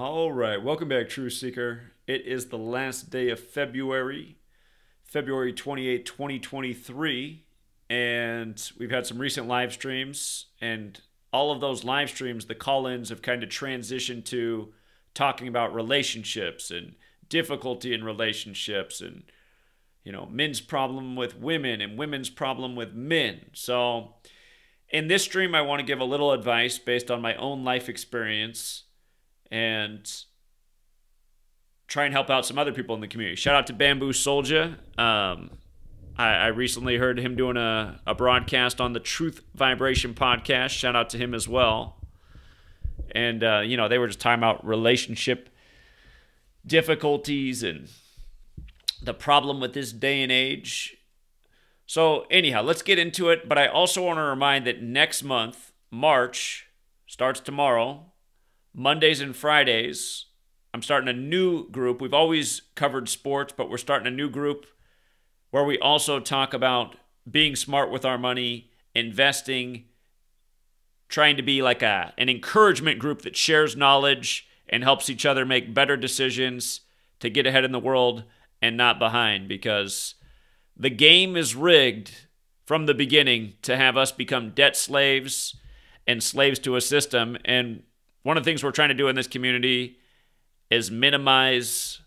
All right, welcome back, True Seeker. It is the last day of February, February 28, 2023, and we've had some recent live streams, and all of those live streams, the call ins have kind of transitioned to talking about relationships and difficulty in relationships and, you know, men's problem with women and women's problem with men. So, in this stream, I want to give a little advice based on my own life experience and try and help out some other people in the community. Shout out to Bamboo Soldier. Um, I, I, recently heard him doing a, a broadcast on the Truth Vibration podcast. Shout out to him as well. And, uh, you know, they were just talking about relationship difficulties and the problem with this day and age. So, anyhow, let's get into it. But I also want to remind that next month, March, starts tomorrow, Mondays and Fridays. I'm starting a new group. We've always covered sports, but we're starting a new group where we also talk about being smart with our money, investing, trying to be like a an encouragement group that shares knowledge and helps each other make better decisions to get ahead in the world and not behind because the game is rigged from the beginning to have us become debt slaves and slaves to a system and one of the things we're trying to do in this community is minimize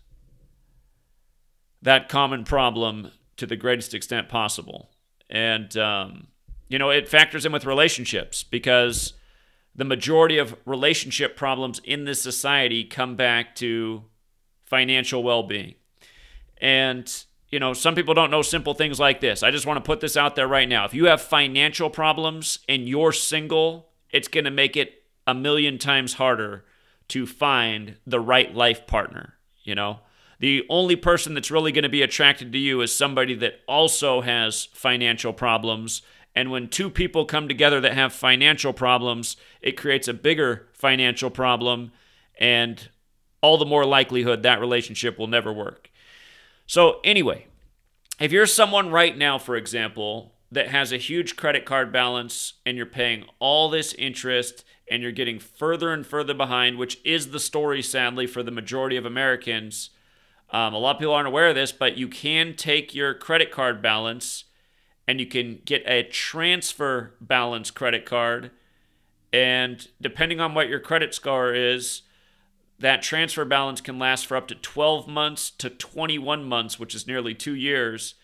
that common problem to the greatest extent possible. And, um, you know, it factors in with relationships because the majority of relationship problems in this society come back to financial well being. And, you know, some people don't know simple things like this. I just want to put this out there right now. If you have financial problems and you're single, it's going to make it a million times harder to find the right life partner, you know? The only person that's really going to be attracted to you is somebody that also has financial problems. And when two people come together that have financial problems, it creates a bigger financial problem, and all the more likelihood that relationship will never work. So, anyway, if you're someone right now, for example, that has a huge credit card balance and you're paying all this interest and you're getting further and further behind, which is the story, sadly, for the majority of Americans. Um, a lot of people aren't aware of this, but you can take your credit card balance and you can get a transfer balance credit card. And depending on what your credit score is, that transfer balance can last for up to 12 months to 21 months, which is nearly two years.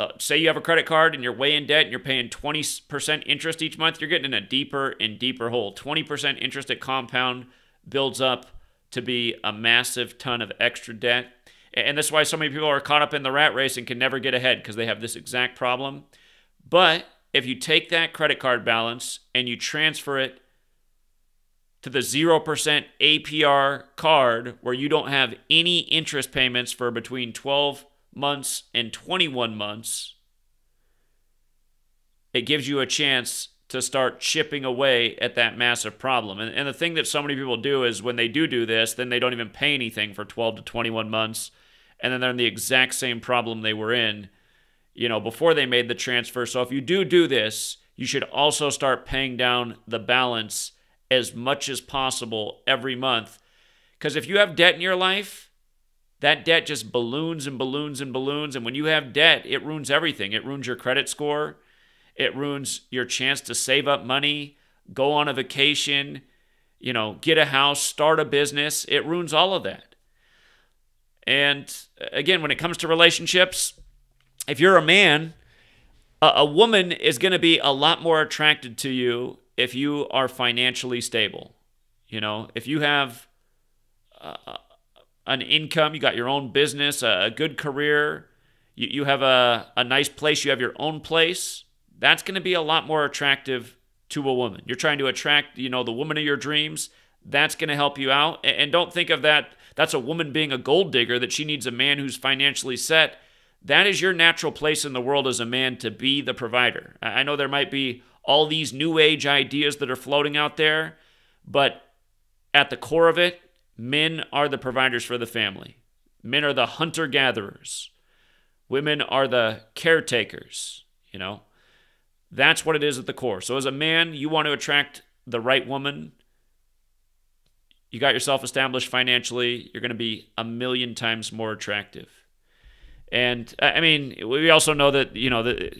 Uh, say you have a credit card and you're way in debt and you're paying 20% interest each month, you're getting in a deeper and deeper hole. 20% interest at compound builds up to be a massive ton of extra debt. And that's why so many people are caught up in the rat race and can never get ahead because they have this exact problem. But if you take that credit card balance and you transfer it to the 0% APR card where you don't have any interest payments for between 12 months and 21 months, it gives you a chance to start chipping away at that massive problem. And, and the thing that so many people do is when they do do this, then they don't even pay anything for 12 to 21 months. And then they're in the exact same problem they were in, you know, before they made the transfer. So if you do do this, you should also start paying down the balance as much as possible every month. Because if you have debt in your life, that debt just balloons and balloons and balloons. And when you have debt, it ruins everything. It ruins your credit score, it ruins your chance to save up money, go on a vacation, you know, get a house, start a business. It ruins all of that. And uh, again, when it comes to relationships, if you're a man, a, woman is going to be a lot more attracted to you if you are financially stable. You know, if you have uh, an income, you got your own business, a, good career, you, you have a, a nice place, you have your own place, that's going to be a lot more attractive to a woman. You're trying to attract, you know, the woman of your dreams. That's going to help you out. And don't think of that. That's a woman being a gold digger, that she needs a man who's financially set. That is your natural place in the world as a man to be the provider. I know there might be all these new age ideas that are floating out there, but at the core of it, Men are the providers for the family. Men are the hunter gatherers. Women are the caretakers, you know. That's what it is at the core. So as a man, you want to attract the right woman. you got yourself established financially, you're going to be a million times more attractive. And I mean, we also know that you know the,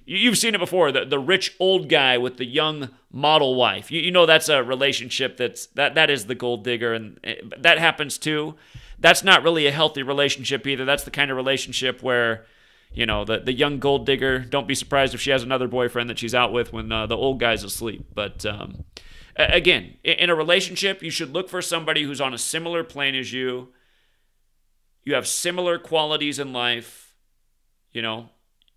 you've seen it before. The the rich old guy with the young model wife. You, you know that's a relationship that's that that is the gold digger, and eh, that happens too. That's not really a healthy relationship either. That's the kind of relationship where you know the the young gold digger. Don't be surprised if she has another boyfriend that she's out with when uh, the old guy's asleep. But um, again, in a relationship, you should look for somebody who's on a similar plane as you you have similar qualities in life. You know,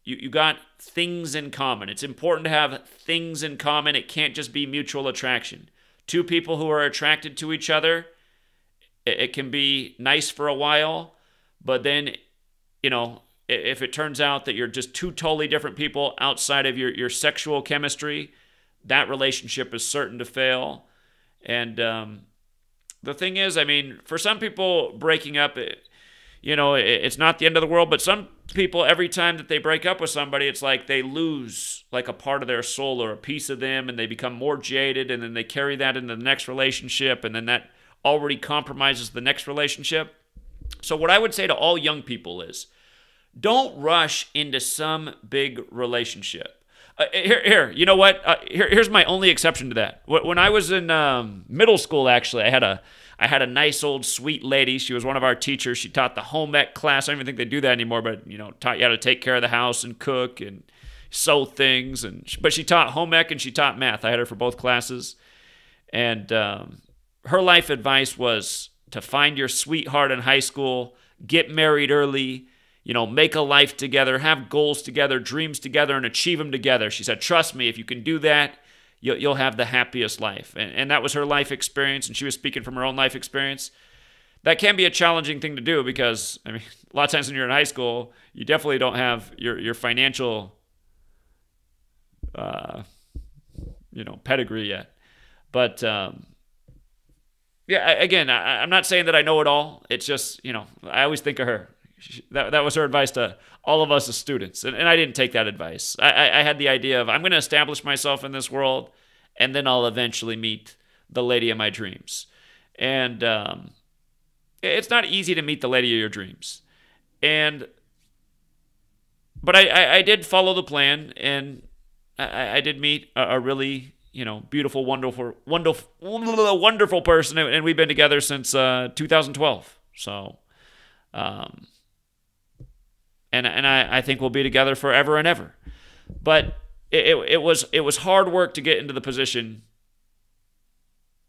you, you got things in common. It's important to have things in common. It can't just be mutual attraction. Two people who are attracted to each other, it, it can be nice for a while, but then, you know, if it turns out that you're just two totally different people outside of your, your sexual chemistry, that relationship is certain to fail. And um, the thing is, I mean, for some people, breaking up, you know, it's not the end of the world, but some people, every time that they break up with somebody, it's like they lose like a part of their soul or a piece of them and they become more jaded and then they carry that into the next relationship and then that already compromises the next relationship. So, what I would say to all young people is don't rush into some big relationship. Uh, here, here, you know what? Uh, here, here's my only exception to that. When I was in um, middle school, actually, I had a I had a nice old sweet lady. She was one of our teachers. She taught the home ec class. I don't even think they do that anymore, but you know, taught you how to take care of the house and cook and sew things. And but she taught home ec and she taught math. I had her for both classes, and um, her life advice was to find your sweetheart in high school, get married early, you know, make a life together, have goals together, dreams together, and achieve them together. She said, "Trust me, if you can do that." You'll, you'll have the happiest life. And, and that was her life experience, and she was speaking from her own life experience. That can be a challenging thing to do because, I mean, a lot of times when you're in high school, you definitely don't have your, your financial, uh, you know, pedigree yet. But, um, yeah, again, I, I'm not saying that I know it all. It's just, you know, I always think of her. That, that was her advice to all of us as students. And, and I didn't take that advice. I, I had the idea of I'm going to establish myself in this world, and then I'll eventually meet the lady of my dreams. And um, it's not easy to meet the lady of your dreams. And but I, I, I did follow the plan, and I, I did meet a, a really you know beautiful, wonderful, wonderful, wonderful person, and we've been together since uh, 2012. So. Um, and and I, I think we'll be together forever and ever. But it, it, it was it was hard work to get into the position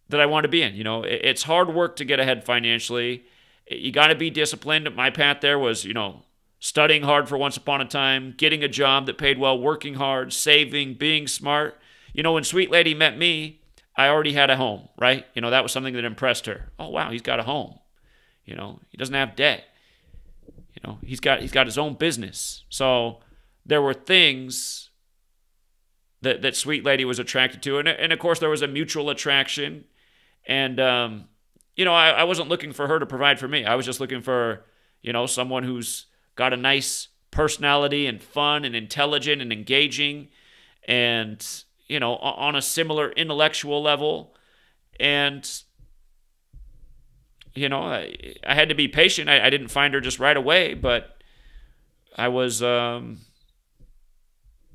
that I want to be in. You know, it, it's hard work to get ahead financially. You got to be disciplined. My path there was, you know, studying hard for once upon a time, getting a job that paid well, working hard, saving, being smart. You know, when Sweet Lady met me, I already had a home, right? You know, that was something that impressed her. Oh, wow, he's got a home. You know, he doesn't have debt. You know, he's got he's got his own business. So there were things that that sweet lady was attracted to, and and of course there was a mutual attraction, and um, you know I, I wasn't looking for her to provide for me. I was just looking for you know someone who's got a nice personality and fun and intelligent and engaging, and you know on a similar intellectual level, and you know, I, I had to be patient. I, I, didn't find her just right away, but I was um,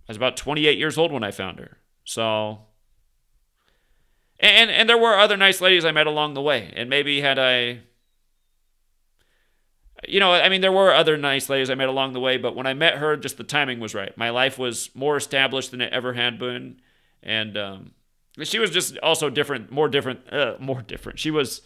I was about 28 years old when I found her. So, and and there were other nice ladies I met along the way, and maybe had I, you know, I mean, there were other nice ladies I met along the way, but when I met her, just the timing was right. My life was more established than it ever had been, and um, she was just also different, more different, uh, more different. She was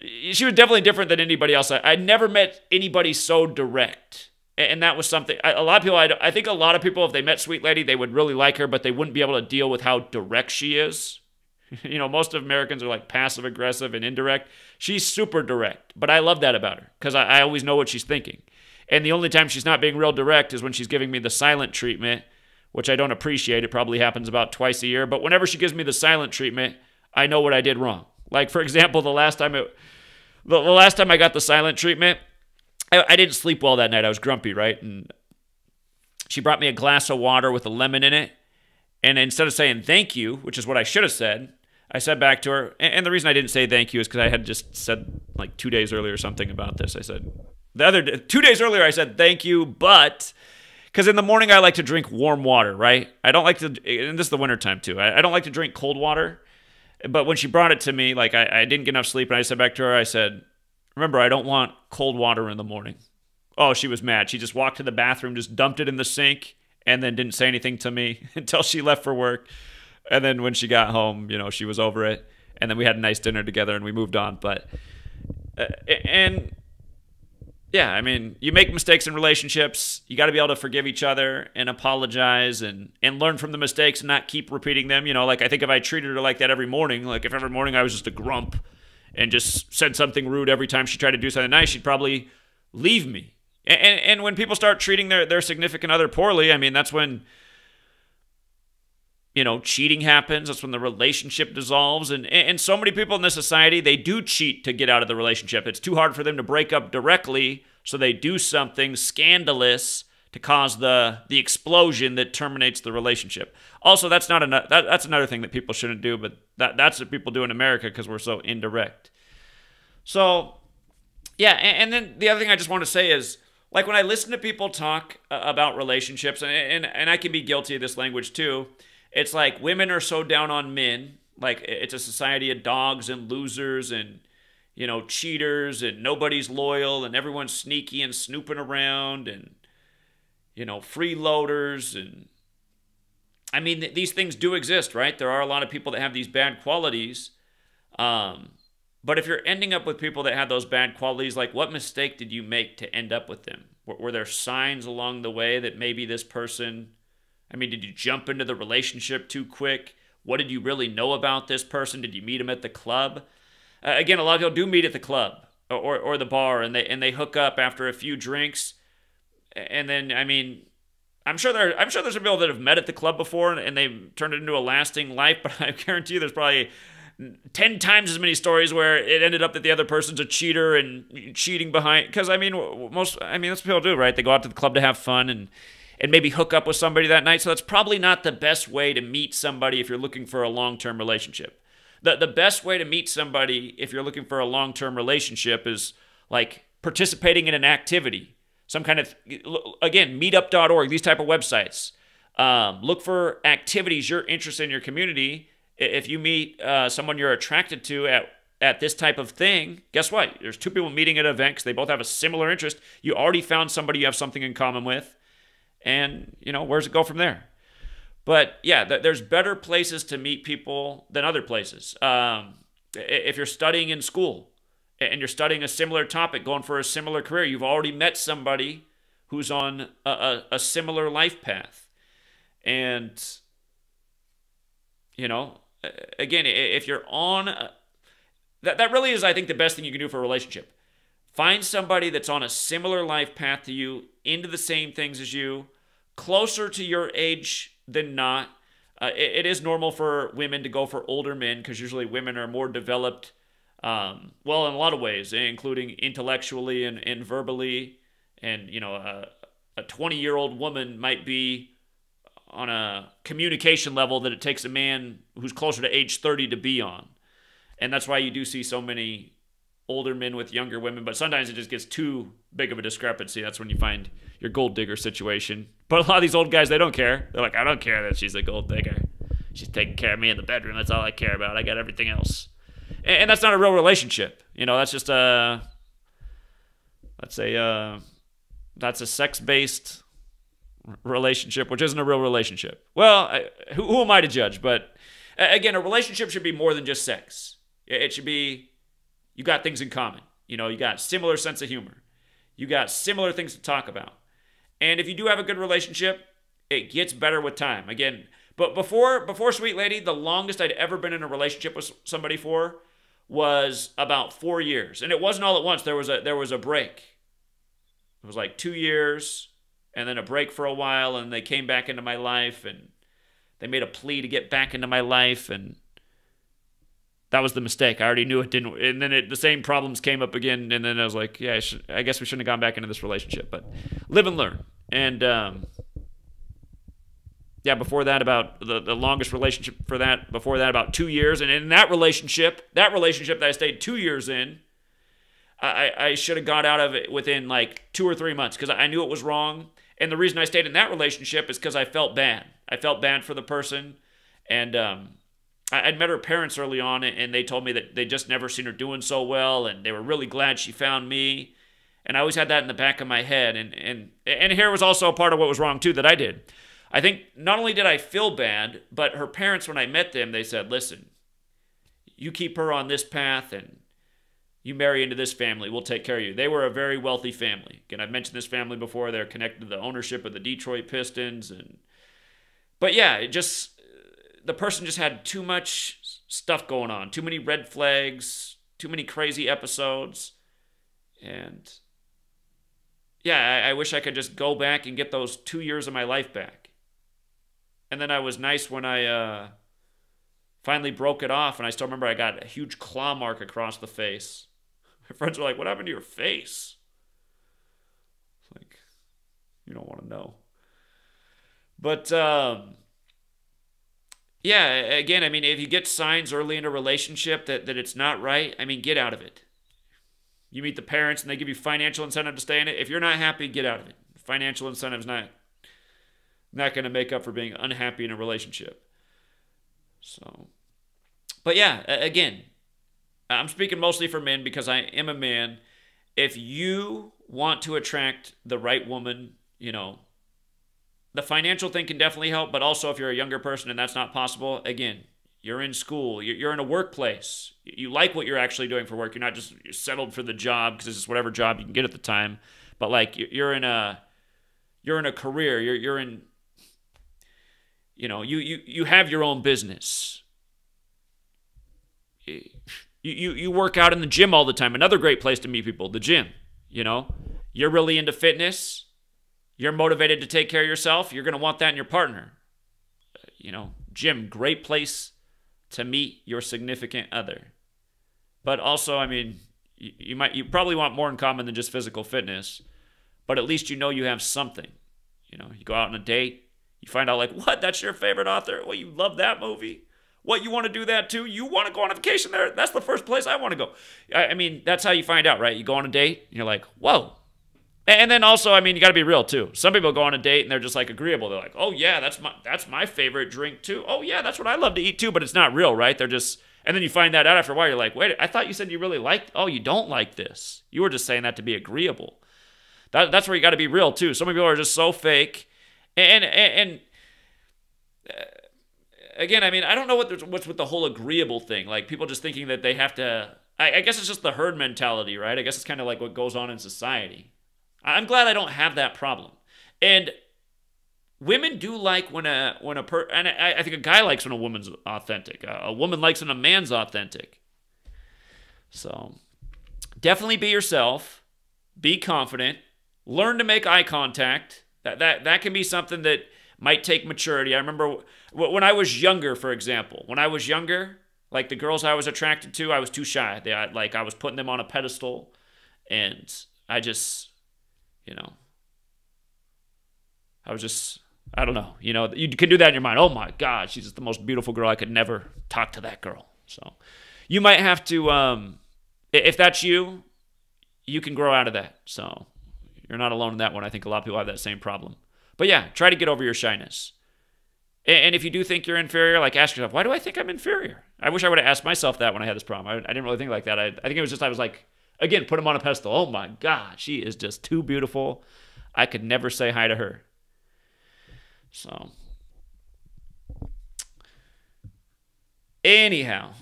she was definitely different than anybody else. I, I never met anybody so direct. And that was something, a lot of people, I, I think a lot of people, if they met Sweet Lady, they would really like her, but they wouldn't be able to deal with how direct she is. You know, most of Americans are like passive aggressive and indirect. She's super direct, but I love that about her because I, I always know what she's thinking. And the only time she's not being real direct is when she's giving me the silent treatment, which I don't appreciate. It probably happens about twice a year. But whenever she gives me the silent treatment, I know what I did wrong. Like for example, the last time it, the, the last time I got the silent treatment, I, I didn't sleep well that night. I was grumpy, right? And she brought me a glass of water with a lemon in it. And instead of saying thank you, which is what I should have said, I said back to her, and the reason I didn't say thank you is because I had just said like two days earlier something about this. I said the other day, two days earlier I said thank you, but because in the morning I like to drink warm water, right? I don't like to, and this is the wintertime too. I, I don't like to drink cold water. But when she brought it to me, like I, I didn't get enough sleep, and I said back to her, I said, "Remember, I don't want cold water in the morning." Oh, she was mad. She just walked to the bathroom, just dumped it in the sink, and then didn't say anything to me until she left for work. And then when she got home, you know, she was over it. And then we had a nice dinner together and we moved on. But, uh, and yeah, I mean, you make mistakes in relationships. You got to be able to forgive each other and apologize and, and learn from the mistakes and not keep repeating them. You know, like I think if I treated her like that every morning, like if every morning I was just a grump and just said something rude every time she tried to do something nice, she'd probably leave me. And, and, and when people start treating their, their significant other poorly, I mean, that's when you know, cheating happens. That's when the relationship dissolves. And, and so many people in this society, they do cheat to get out of the relationship. It's too hard for them to break up directly, so they do something scandalous to cause the the explosion that terminates the relationship. Also, that's not that, that's another thing that people shouldn't do, but that that's what people do in America because we're so indirect. So, yeah, and, and, then the other thing I just want to say is like when I listen to people talk about relationships, and, and and I can be guilty of this language too it's like women are so down on men. Like it's a society of dogs and losers and you know cheaters and nobody's loyal and everyone's sneaky and snooping around and you know freeloaders and I mean th- these things do exist, right? There are a lot of people that have these bad qualities. Um, but if you're ending up with people that have those bad qualities, like what mistake did you make to end up with them? Were, were there signs along the way that maybe this person I mean, did you jump into the relationship too quick? What did you really know about this person? Did you meet him at the club? Uh, again, a lot of people do meet at the club or, or the bar and they and they hook up after a few drinks. And then, I mean, I'm sure there I'm sure there's some people that have met at the club before and, and they've turned it into a lasting life, but I guarantee you there's probably 10 times as many stories where it ended up that the other person's a cheater and cheating behind because i mean most i mean that's what people do right they go out to the club to have fun and and maybe hook up with somebody that night. So that's probably not the best way to meet somebody if you're looking for a long term relationship. The, the best way to meet somebody if you're looking for a long term relationship is like participating in an activity, some kind of, again, meetup.org, these type of websites. Um, look for activities you're interested in your community. If you meet uh, someone you're attracted to at at this type of thing, guess what? There's two people meeting at an event because they both have a similar interest. You already found somebody you have something in common with and you know where's it go from there? But yeah th- there's better places to meet people than other places. Um, if you're studying in school and you're studying a similar topic going for a similar career you've already met somebody who's on a, a, a similar life path. And you know again if you're on a, that, that really is i think the best thing you can do for a relationship. Find somebody that's on a similar life path to you into the same things as you closer to your age than not. Uh, it, it is normal for women to go for older men because usually women are more developed, um, well, in a lot of ways, including intellectually and, and verbally. And, you know, a 20 year old woman might be on a communication level that it takes a man who's closer to age 30 to be on. And that's why you do see so many older men with younger women, but sometimes it just gets too big of a discrepancy. That's when you find your gold digger situation. But a lot of these old guys, they don't care. They're like, I don't care that she's a gold digger. She's taking care of me in the bedroom. That's all I care about. I got everything else. And, and that's not a real relationship. You know, that's just a, let's say, uh, that's a sex based relationship, which isn't a real relationship. Well, I, who, who am I to judge? But again, a relationship should be more than just sex. It should be you got things in common. You know, you got similar sense of humor. You got similar things to talk about. And if you do have a good relationship, it gets better with time. Again, but before before Sweet Lady, the longest I'd ever been in a relationship with somebody for was about 4 years. And it wasn't all at once. There was a there was a break. It was like 2 years and then a break for a while and they came back into my life and they made a plea to get back into my life and that was the mistake. I already knew it didn't. And then it, the same problems came up again. And then I was like, yeah, I, I guess we shouldn't have gone back into this relationship. But live and learn. And um, yeah, before that, about the, the longest relationship for that, before that, about two years. And in that relationship, that relationship that I stayed two years in, I, I should have got out of it within like two or three months because I knew it was wrong. And the reason I stayed in that relationship is because I felt bad. I felt bad for the person. And um, I, would met her parents early on, and they told me that they just never seen her doing so well, and they were really glad she found me. And I always had that in the back of my head. And, and, and here was also a part of what was wrong, too, that I did. I think not only did I feel bad, but her parents, when I met them, they said, listen, you keep her on this path and you marry into this family, we'll take care of you. They were a very wealthy family. Again, I've mentioned this family before. They're connected to the ownership of the Detroit Pistons. and But yeah, it just, the person just had too much stuff going on, too many red flags, too many crazy episodes. And yeah, I, I wish I could just go back and get those two years of my life back. And then I was nice when I uh, finally broke it off. And I still remember I got a huge claw mark across the face. My friends were like, What happened to your face? Like, you don't want to know. But um, yeah, again, I mean, if you get signs early in a relationship that, that it's not right, I mean, get out of it. You meet the parents and they give you financial incentive to stay in it. If you're not happy, get out of it. Financial incentive's not not going to make up for being unhappy in a relationship. So, but yeah, again, I'm speaking mostly for men because I am a man. If you want to attract the right woman, you know, the financial thing can definitely help, but also if you're a younger person and that's not possible, again, you're in school, you're in a workplace, you like what you're actually doing for work. You're not just you're settled for the job because it's whatever job you can get at the time, but like you're in a you're in a career, you're you're in you know, you you you have your own business. You, you you work out in the gym all the time. Another great place to meet people, the gym. You know, you're really into fitness. You're motivated to take care of yourself. You're going to want that in your partner. You know, gym, great place to meet your significant other. But also, I mean, you, you might you probably want more in common than just physical fitness, but at least you know you have something. You know, you go out on a date, you find out, like, what? That's your favorite author? Well, you love that movie? What, you want to do that too? You want to go on a vacation there? That's the first place I want to go. I, I mean, that's how you find out, right? You go on a date, and you're like, whoa. And then also, I mean, you got to be real too. Some people go on a date and they're just like agreeable. They're like, "Oh yeah, that's my that's my favorite drink too. Oh yeah, that's what I love to eat too." But it's not real, right? They're just, and then you find that out after a while. You're like, "Wait, I thought you said you really liked. Oh, you don't like this. You were just saying that to be agreeable." That, that's where you got to be real too. Some people are just so fake, and and, and uh, again, I mean, I don't know what what's with the whole agreeable thing. Like people just thinking that they have to. I, I guess it's just the herd mentality, right? I guess it's kind of like what goes on in society. I'm glad I don't have that problem. And women do like when a when a per and I, I think a guy likes when a woman's authentic. A, woman likes when a man's authentic. So definitely be yourself. Be confident. Learn to make eye contact. That that that can be something that might take maturity. I remember when I was younger, for example, when I was younger, like the girls I was attracted to, I was too shy. They like I was putting them on a pedestal, and I just, you know, I was just I don't know. You know, you can do that in your mind. Oh my God, she's the most beautiful girl. I could never talk to that girl. So you might have to, um, if that's you, you can grow out of that. So you're not alone in that one. I think a lot of people have that same problem. But yeah, try to get over your shyness. And if you do think you're inferior, like ask yourself, why do I think I'm inferior? I wish I would have asked myself that when I had this problem. I, I didn't really think like that. I, I think it was just, I was like, again, put him on a pedestal. Oh my God, she is just too beautiful. I could never say hi to her. So, anyhow,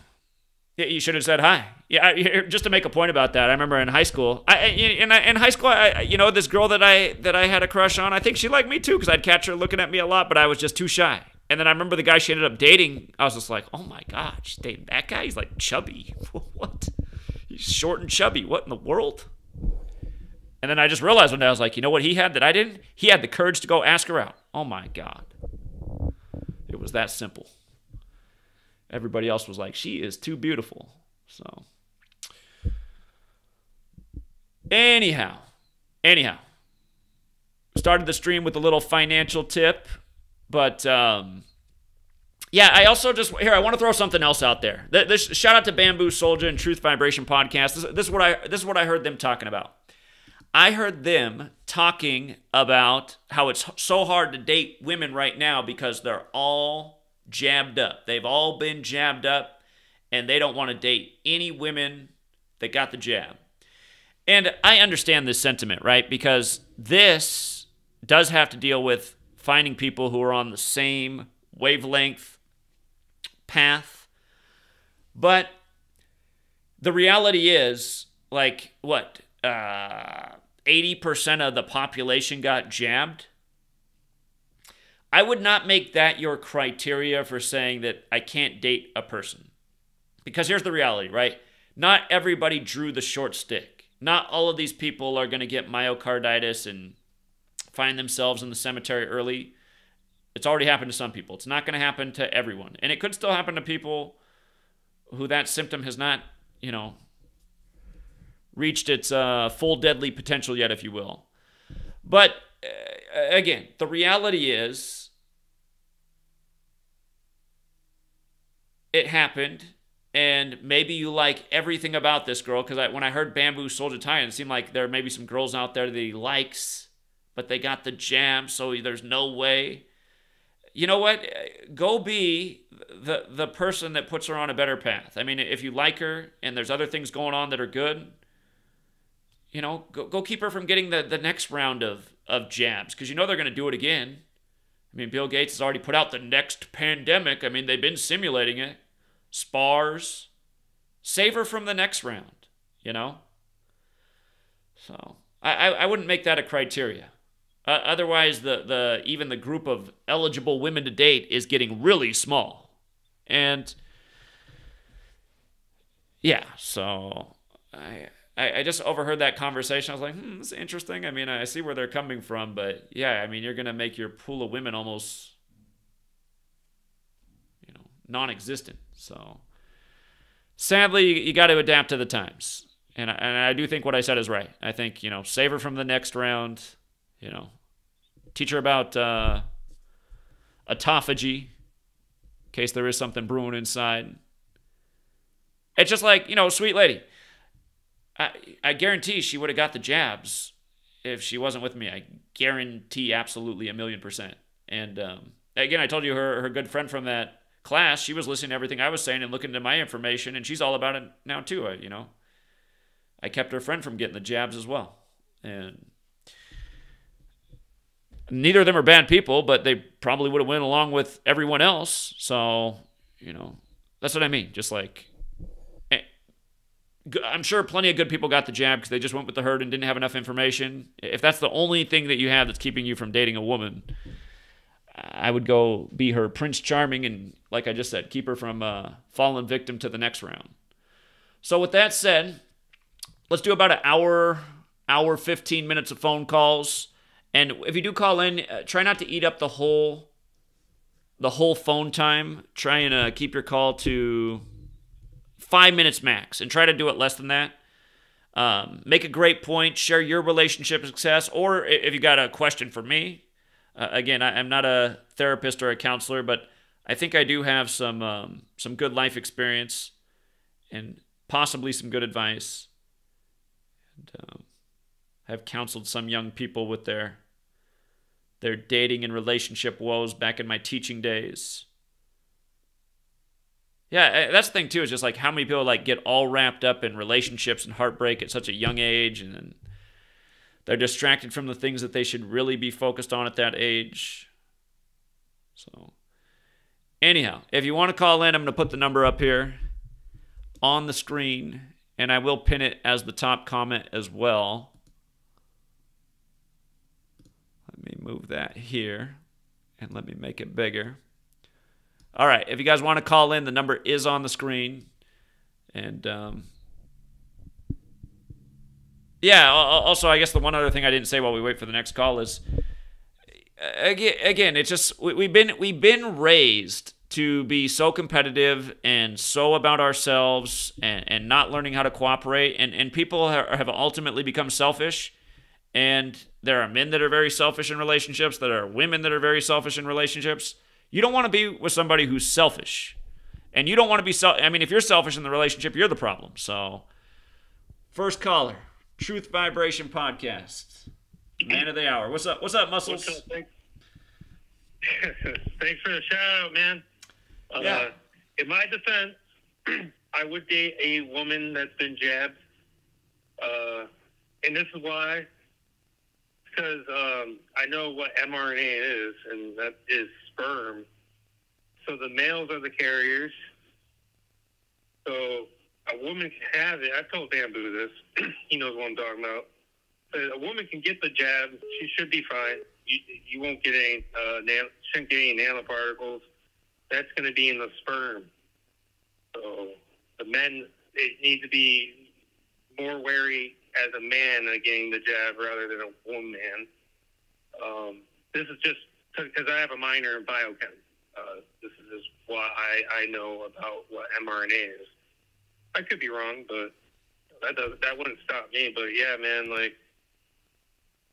you should have said hi. Yeah, just to make a point about that, I remember in high school. I in, in high school, I, you know, this girl that I that I had a crush on. I think she liked me too because I'd catch her looking at me a lot, but I was just too shy. And then I remember the guy she ended up dating. I was just like, oh my god, she's dating that guy. He's like chubby. what? He's short and chubby. What in the world? And then I just realized one day I was like, you know what he had that I didn't? He had the courage to go ask her out. Oh my god. It was that simple. Everybody else was like, she is too beautiful. So Anyhow, anyhow, started the stream with a little financial tip but um, yeah, I also just here I want to throw something else out there. This, shout out to Bamboo Soldier and Truth Vibration podcast. This, this is what I this is what I heard them talking about. I heard them talking about how it's so hard to date women right now because they're all jabbed up. They've all been jabbed up and they don't want to date any women that got the jab. And I understand this sentiment, right? Because this does have to deal with finding people who are on the same wavelength path. But the reality is, like, what? Uh, 80% of the population got jabbed. I would not make that your criteria for saying that I can't date a person. Because here's the reality, right? Not everybody drew the short stick. Not all of these people are going to get myocarditis and find themselves in the cemetery early. It's already happened to some people. It's not going to happen to everyone. And it could still happen to people who that symptom has not, you know, reached its uh, full deadly potential yet, if you will. But uh, again, the reality is it happened. And maybe you like everything about this girl because when I heard Bamboo Soldier Titan, it seemed like there may be some girls out there that he likes, but they got the jam, so there's no way you know what? Go be the the person that puts her on a better path. I mean, if you like her and there's other things going on that are good, you know, go, go keep her from getting the, the next round of, of jabs because you know they're going to do it again. I mean, Bill Gates has already put out the next pandemic. I mean, they've been simulating it. SPARS. Save her from the next round, you know? So I, I, I wouldn't make that a criteria. Uh, otherwise, the, the even the group of eligible women to date is getting really small. And yeah, so I, I, I just overheard that conversation. I was like, hmm, is interesting. I mean, I see where they're coming from, but yeah, I mean, you're to make your pool of women almost, you know, non existent. So sadly, you, you got to adapt to the times. And I, and I do think what I said is right. I think, you know, save her from the next round you know, teach her about uh, autophagy in case there is something brewing inside. It's just like, you know, sweet lady. I, I guarantee she would have got the jabs if she wasn't with me. I guarantee absolutely a million percent. And um, again, I told you her, her good friend from that class, she was listening to everything I was saying and looking into my information, and she's all about it now too. I, you know, I kept her friend from getting the jabs as well. And neither of them are bad people, but they probably would have went along with everyone else. So, you know, that's what I mean. Just like, eh, I'm sure plenty of good people got the jab because they just went with the herd and didn't have enough information. If that's the only thing that you have that's keeping you from dating a woman, I would go be her Prince Charming and, like I just said, keep her from uh, falling victim to the next round. So, with that said, let's do about an hour, hour, 15 minutes of phone calls. And if you do call in, uh, try not to eat up the whole the whole phone time. Try and uh, keep your call to five minutes max, and try to do it less than that. Um, make a great point. Share your relationship success, or if you got a question for me. Uh, again, I, am not a therapist or a counselor, but I think I do have some um, some good life experience and possibly some good advice. And, um, I've counseled some young people with their their dating and relationship woes back in my teaching days. Yeah, eh, that's the thing too. Is just like how many people like get all wrapped up in relationships and heartbreak at such a young age, and then they're distracted from the things that they should really be focused on at that age. So, anyhow, if you want to call in, I'm going to put the number up here on the screen, and I will pin it as the top comment as well. Let me move that here and let me make it bigger. All right, if you guys want to call in, the number is on the screen. And um, yeah, also, I guess the one other thing I didn't say while we wait for the next call is again, again it's just we, have been we've been raised to be so competitive and so about ourselves and, and not learning how to cooperate and, and people have ultimately become selfish and There are men that are very selfish in relationships. There are women that are very selfish in relationships. You don't want to be with somebody who's selfish. And you don't want to be self. I mean, if you're selfish in the relationship, you're the problem. So, first caller, Truth Vibration Podcast, man of the hour. What's up? What's up, muscles? What's up? Thanks. Thanks for the shout out, man. Uh, Yeah. In my defense, I would date a woman that's been jabbed. Uh, and this is why. Because um, I know what mRNA is, and that is sperm. So the males are the carriers. So a woman can have it. I told Bamboo this. he knows what I'm talking about. But a woman can get the jab. She should be fine. You, you won't get any uh, nan- shouldn't get any nanoparticles. That's going to be in the sperm. So the men they need to be more wary as a man of getting the jab rather than a woman. Um, this is just because I have a minor in biochem. Uh, this is just what I, I know about what mRNA is. I could be wrong, but that does that wouldn't stop me. But yeah, man, like,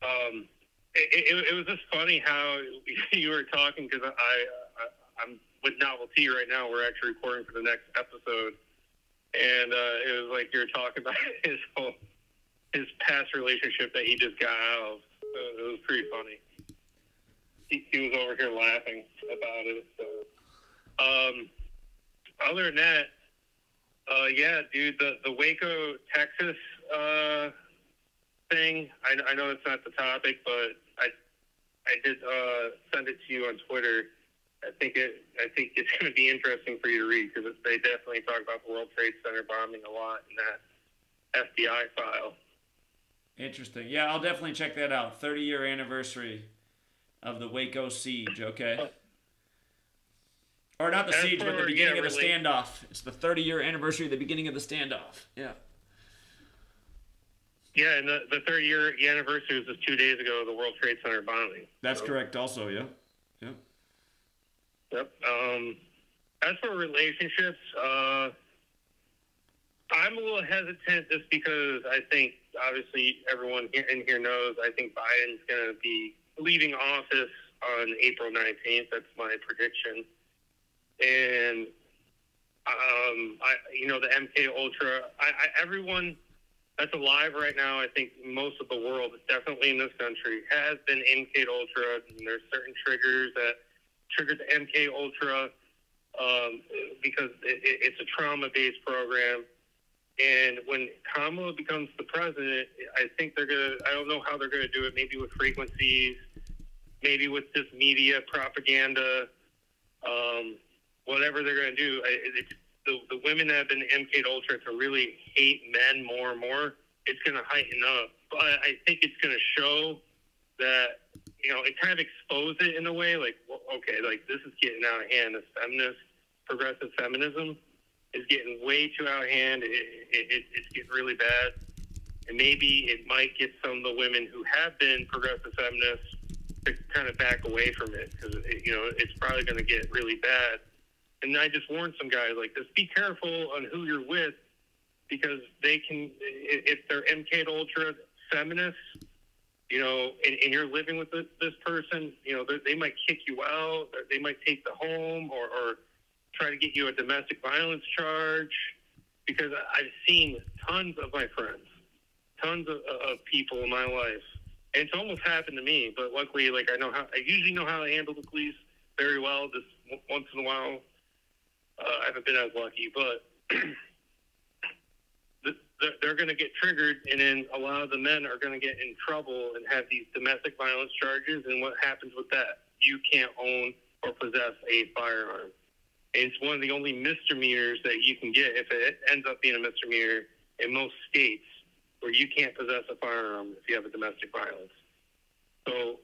um, it, it, it was just funny how you were talking because I, I I'm with Novelty right now. We're actually recording for the next episode, and uh, it was like you were talking about his whole his past relationship that he just got out of. Uh, it was pretty funny. He, he was over here laughing about it. So, um, other than that, uh, yeah, dude, the the Waco, Texas uh, thing. I, I know it's not the topic, but I I did uh, send it to you on Twitter. I think it I think it's going to be interesting for you to read because they definitely talk about the World Trade Center bombing a lot in that FBI file. Interesting. Yeah, I'll definitely check that out. 30 year anniversary of the Waco siege, okay? Or not the siege, but the beginning yeah, of the really- standoff. It's the 30 year anniversary of the beginning of the standoff. Yeah. Yeah, and the, the third year anniversary was just two days ago of the World Trade Center bombing. That's So- correct, also, yeah. Yeah. Yep. Um, as for relationships, uh, I'm a little hesitant just because I think, obviously, everyone in here knows. I think Biden's going to be leaving office on April 19th. That's my prediction. And um, I, you know, the MK Ultra. I, I, everyone that's alive right now, I think most of the world, definitely in this country, has been MK Ultra. And there's certain triggers that triggered the MK Ultra um, because it, it, it's a trauma-based program. And when Kamala becomes the president, I think they're gonna. I don't know how they're gonna do it. Maybe with frequencies, maybe with just media propaganda, um, whatever they're gonna do. I, the the women that have been MK Ultra to really hate men more and more. It's gonna heighten up. But I think it's gonna show that you know, it kind of exposed it in a way, like, okay, like this is getting out of hand. This feminist, progressive feminism is getting way too out of hand. It, it, it, it's getting really bad. And maybe it might get some of the women who have been progressive feminists to kind of back away from it because, you know, it's probably going to get really bad. And I just warned some guys, like, just be careful on who you're with because they can, if they're MK Ultra feminists, you know, and, and you're living with this, this person, you know, they, they might kick you out, they might take the home, or, or try to get you a domestic violence charge. Because I've seen tons of my friends, tons of, of people in my life, and it's almost happened to me. But luckily, like I know how, I usually know how to handle the police very well. Just once in a while, uh, I haven't been as lucky, but. th- th- they're going to get triggered, and then a lot of the men are going to get in trouble and have these domestic violence charges. And what happens with that? You can't own or possess a firearm. It's one of the only misdemeanors that you can get if it ends up being a misdemeanor in most states where you can't possess a firearm if you have a domestic violence. So,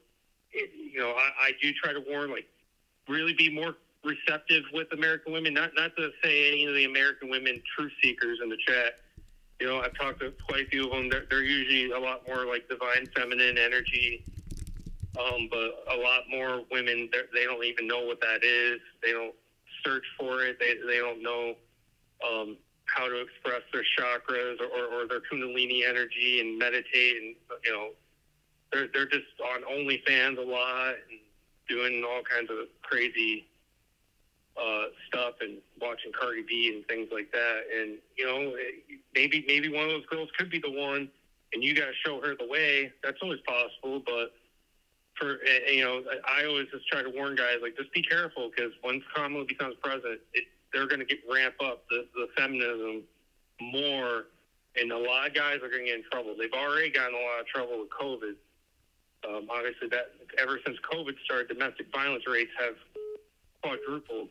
it, you know, I, I do try to warn, like, really be more receptive with American women. Not not to say any of the American women truth seekers in the chat. You know, I've talked to quite a few of them. They're, they're usually a lot more like divine feminine energy, um, but a lot more women they don't even know what that is. They don't search for it. They they don't know um, how to express their chakras or, or, their kundalini energy and meditate and you know they're they're just on OnlyFans a lot and doing all kinds of crazy uh, stuff and watching Cardi B and things like that. And you know, maybe maybe one of those girls could be the one, and you got to show her the way. That's always possible, but for you know, I always just try to warn guys like just be careful because once Kamala becomes president, it, they're going to get ramp up the, the feminism more, and a lot of guys are going to get in trouble. They've already gotten a lot of trouble with COVID. Um, obviously, that ever since COVID started, domestic violence rates have quadrupled,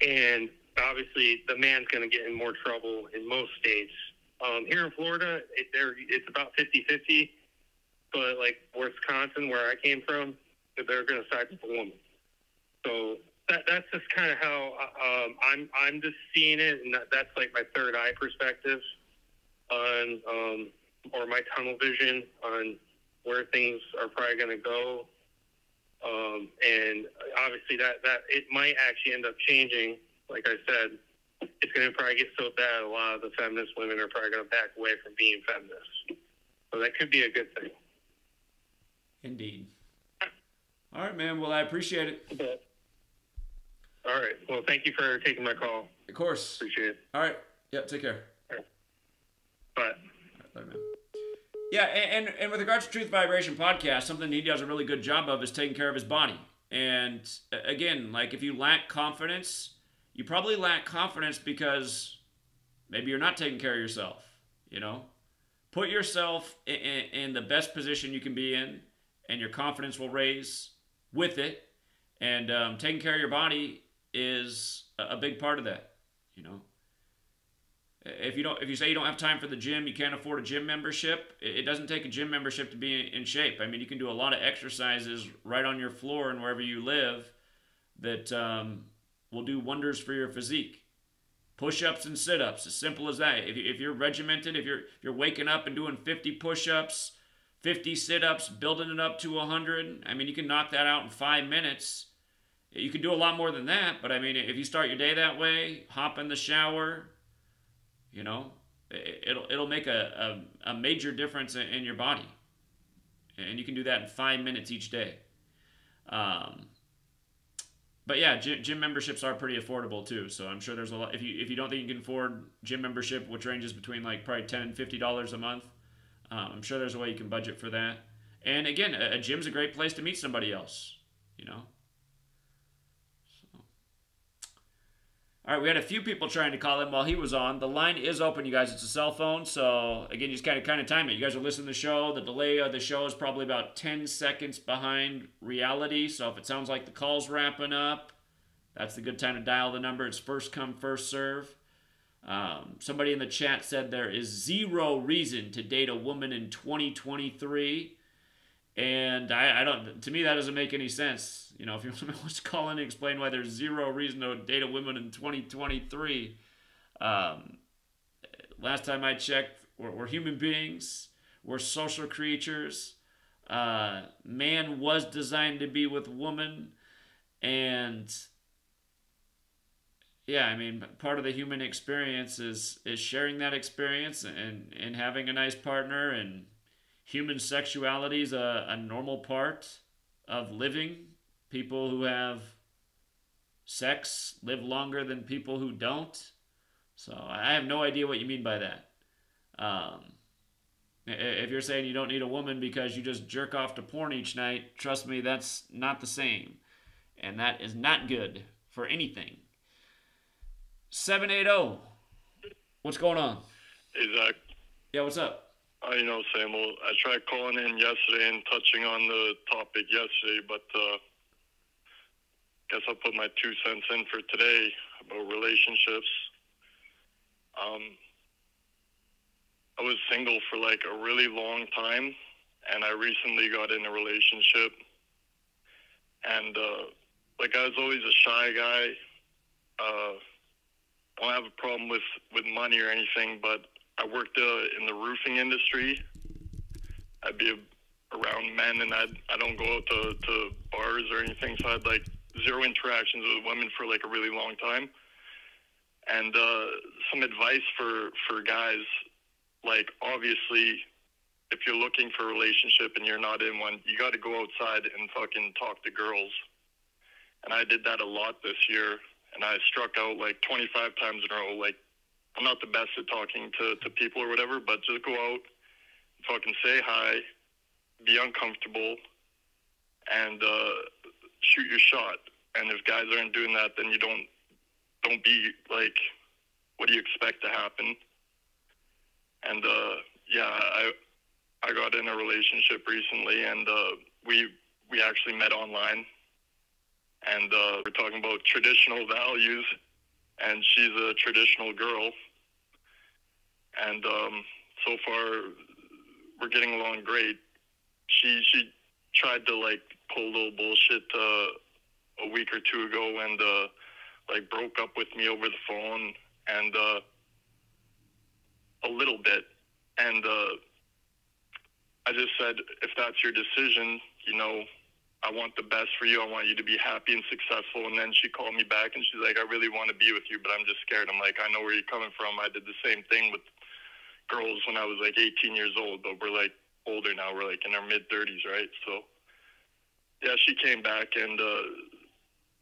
and obviously, the man's going to get in more trouble in most states. Um, here in Florida, it, there it's about 50-50, but like Wisconsin, where I came from, they're going to side with the woman. So that, that's just kind of how um, I'm I'm just seeing it, and that, that's like my third eye perspective on um, or my tunnel vision on where things are probably going to go. Um, and obviously that that it might actually end up changing. Like I said, it's going to probably get so bad. A lot of the feminist women are probably going to back away from being feminists. So that could be a good thing. Indeed. All right, man. Well, I appreciate it. All right. Well, thank you for taking my call. Of course. Appreciate it. All right. Yep. Take care. Bye. Bye, man. Yeah, and, and with regards to Truth Vibration podcast, something he does a really good job of is taking care of his body. And again, like if you lack confidence, you probably lack confidence because maybe you're not taking care of yourself. You know, put yourself in, in the best position you can be in, and your confidence will raise with it. And um, taking care of your body is a big part of that. You know, if you don't if you say you don't have time for the gym you can't afford a gym membership it doesn't take a gym membership to be in shape i mean you can do a lot of exercises right on your floor and wherever you live that um, will do wonders for your physique push-ups and sit-ups as simple as that if, if you're regimented if you're if you're waking up and doing 50 push-ups 50 sit-ups building it up to 100 i mean you can knock that out in five minutes you can do a lot more than that but i mean if you start your day that way hop in the shower you know, it'll it'll make a, a, a major difference in, your body, and you can do that in five minutes each day. Um, but yeah, gym, gym, memberships are pretty affordable too. So I'm sure there's a lot. If you if you don't think you can afford gym membership, which ranges between like probably 10 50 dollars a month, um, I'm sure there's a way you can budget for that. And again, a, a gym's a great place to meet somebody else. You know. All right, we had a few people trying to call him while he was on. The line is open, you guys. It's a cell phone, so again, you just kind of kind of time it. You guys are listening to the show. The delay of the show is probably about 10 seconds behind reality. So if it sounds like the call's wrapping up, that's the good time to dial the number. It's first come, first serve. Um, somebody in the chat said there is zero reason to date a woman in 2023. And I, I, don't. To me, that doesn't make any sense. You know, if you want to call in and explain why there's zero reason to date a woman in 2023, um, last time I checked, we're, we're, human beings. We're social creatures. Uh, man was designed to be with woman, and yeah, I mean, part of the human experience is is sharing that experience and and having a nice partner and human sexuality is a, a normal part of living. People who have sex live longer than people who don't. So I have no idea what you mean by that. Um, if you're saying you don't need a woman because you just jerk off to porn each night, trust me, that's not the same. And that is not good for anything. 780. What's going on? Hey, Zach. Yeah, what's up? I know, Samuel. I tried calling in yesterday and touching on the topic yesterday, but uh, guess I'll put my two cents in for today about relationships. Um, I was single for like a really long time, and I recently got in a relationship. And uh, like I was always a shy guy. Uh, I don't have a problem with with money or anything, but I worked uh, in the roofing industry. I'd be around men, and I I don't go out to, to bars or anything. So I had like zero interactions with women for like a really long time. And uh, some advice for for guys, like obviously, if you're looking for a relationship and you're not in one, you got to go outside and fucking talk to girls. And I did that a lot this year, and I struck out like 25 times in a row. Like, I'm not the best at talking to, to people or whatever, but just go out, fucking say hi, be uncomfortable, and uh, shoot your shot. And if guys aren't doing that, then you don't don't be like, what do you expect to happen? And uh, yeah, I I got in a relationship recently, and uh, we we actually met online, and uh, we're talking about traditional values, and she's a traditional girl, and um, so far we're getting along great. She she tried to like pull a little bullshit uh, a week or two ago, and uh, like broke up with me over the phone, and uh, a little bit, and. Uh, I just said, if that's your decision, you know, I want the best for you. I want you to be happy and successful. And then she called me back and she's like, I really want to be with you, but I'm just scared. I'm like, I know where you're coming from. I did the same thing with girls when I was like 18 years old, but we're like older now. We're like in our mid 30s, right? So, yeah, she came back and uh,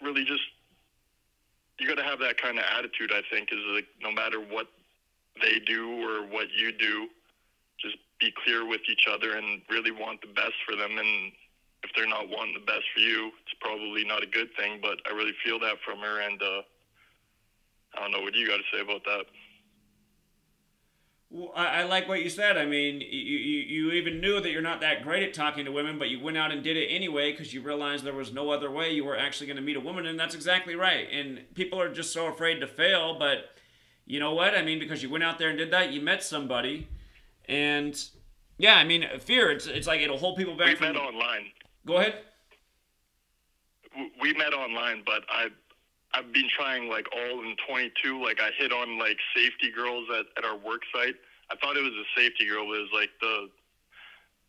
really just, you got to have that kind of attitude, I think, is like no matter what they do or what you do, just be clear with each other and really want the best for them. And if they're not wanting the best for you, it's probably not a good thing. But I really feel that from her, and uh, I don't know what you got to say about that. Well, I, I, like what you said. I mean, you, you, you even knew that you're not that great at talking to women, but you went out and did it anyway because you realized there was no other way you were actually going to meet a woman, and that's exactly right. And people are just so afraid to fail, but you know what? I mean, because you went out there and did that, you met somebody and yeah, I mean, fear. It's it's like it'll hold people back. We from... met online. Go ahead. We met online, but I I've been trying like all in 22. Like I hit on like safety girls at, at our work site. I thought it was a safety girl, but it was like the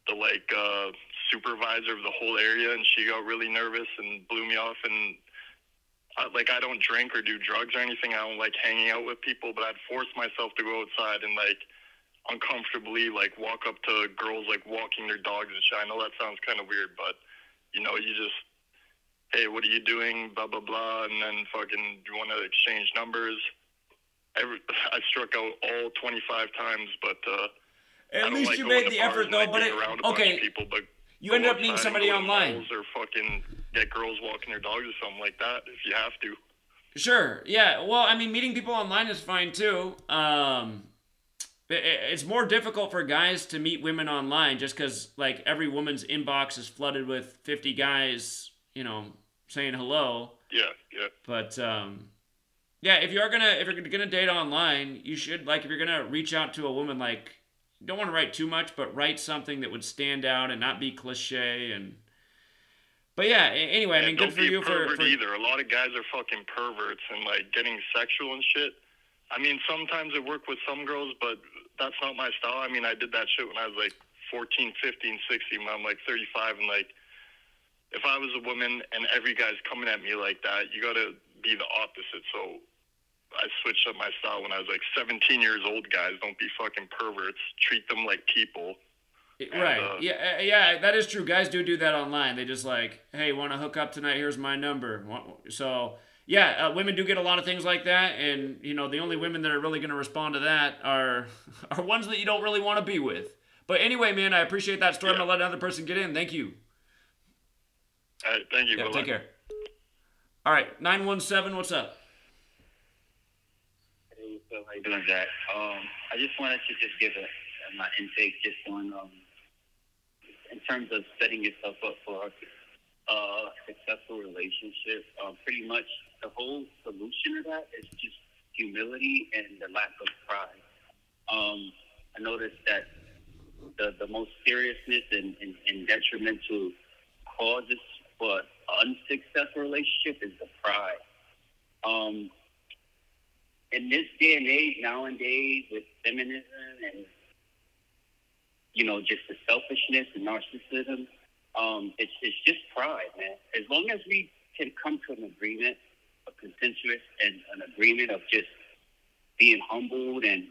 the like uh, supervisor of the whole area, and she got really nervous and blew me off. And I, like I don't drink or do drugs or anything. I don't like hanging out with people, but I'd force myself to go outside and like uncomfortably like walk up to girls like walking their dogs and shit. I know that sounds kind of weird, but you know, you just hey, what are you doing? Blah blah blah, and then fucking do you want to exchange numbers. Every, I struck out all 25 times, but uh, at least like you made the effort though. But it, okay, people, but you ended up meeting somebody online. Or fucking get girls walking their dogs or something like that if you have to. Sure. Yeah. Well, I mean, meeting people online is fine too. Um, it's more difficult for guys to meet women online just because like every woman's inbox is flooded with 50 guys you know saying hello. Yeah yeah. But um yeah if you're gonna if you're gonna date online you should like if you're gonna reach out to a woman like don't want to write too much but write something that would stand out and not be cliche and but yeah anyway i mean good for you for, for either. A lot of guys are fucking perverts and like getting sexual and shit. I mean, sometimes it worked with some girls, but that's not my style. I mean, I did that shit when I was like 14, 15, 16. When I'm like 35, and like, if I was a woman and every guy's coming at me like that, you gotta be the opposite. So I switched up my style when I was like 17 years old. Guys, don't be fucking perverts. Treat them like people. right. uh, yeah. Uh, yeah. That is true. Guys do do that online. They just like, hey, want to hook up tonight? Here's my number. So yeah, uh, women do get a lot of things like that, and you know the only women that are really going to respond to that are are ones that you don't really want to be with. But anyway, man, I appreciate that story. Yeah. I'm gonna let another person get in. Thank you. All right, thank you. Yeah, take care. All right, nine one seven. What's up? Hey, what's up? How you doing, Jack? Um, I just wanted to just give a, my intake just on um, in terms of setting yourself up for a successful relationship. Uh, pretty much the whole solution to that is just humility and the lack of pride. Um, I noticed that the, the most seriousness and, and, and detrimental causes for unsuccessful relationship is the pride. Um, in this day and age, nowadays, with feminism and you know just the selfishness and narcissism, um, it's it's just pride, man. As long as we can come to an agreement, consensus, and an agreement of just being humbled and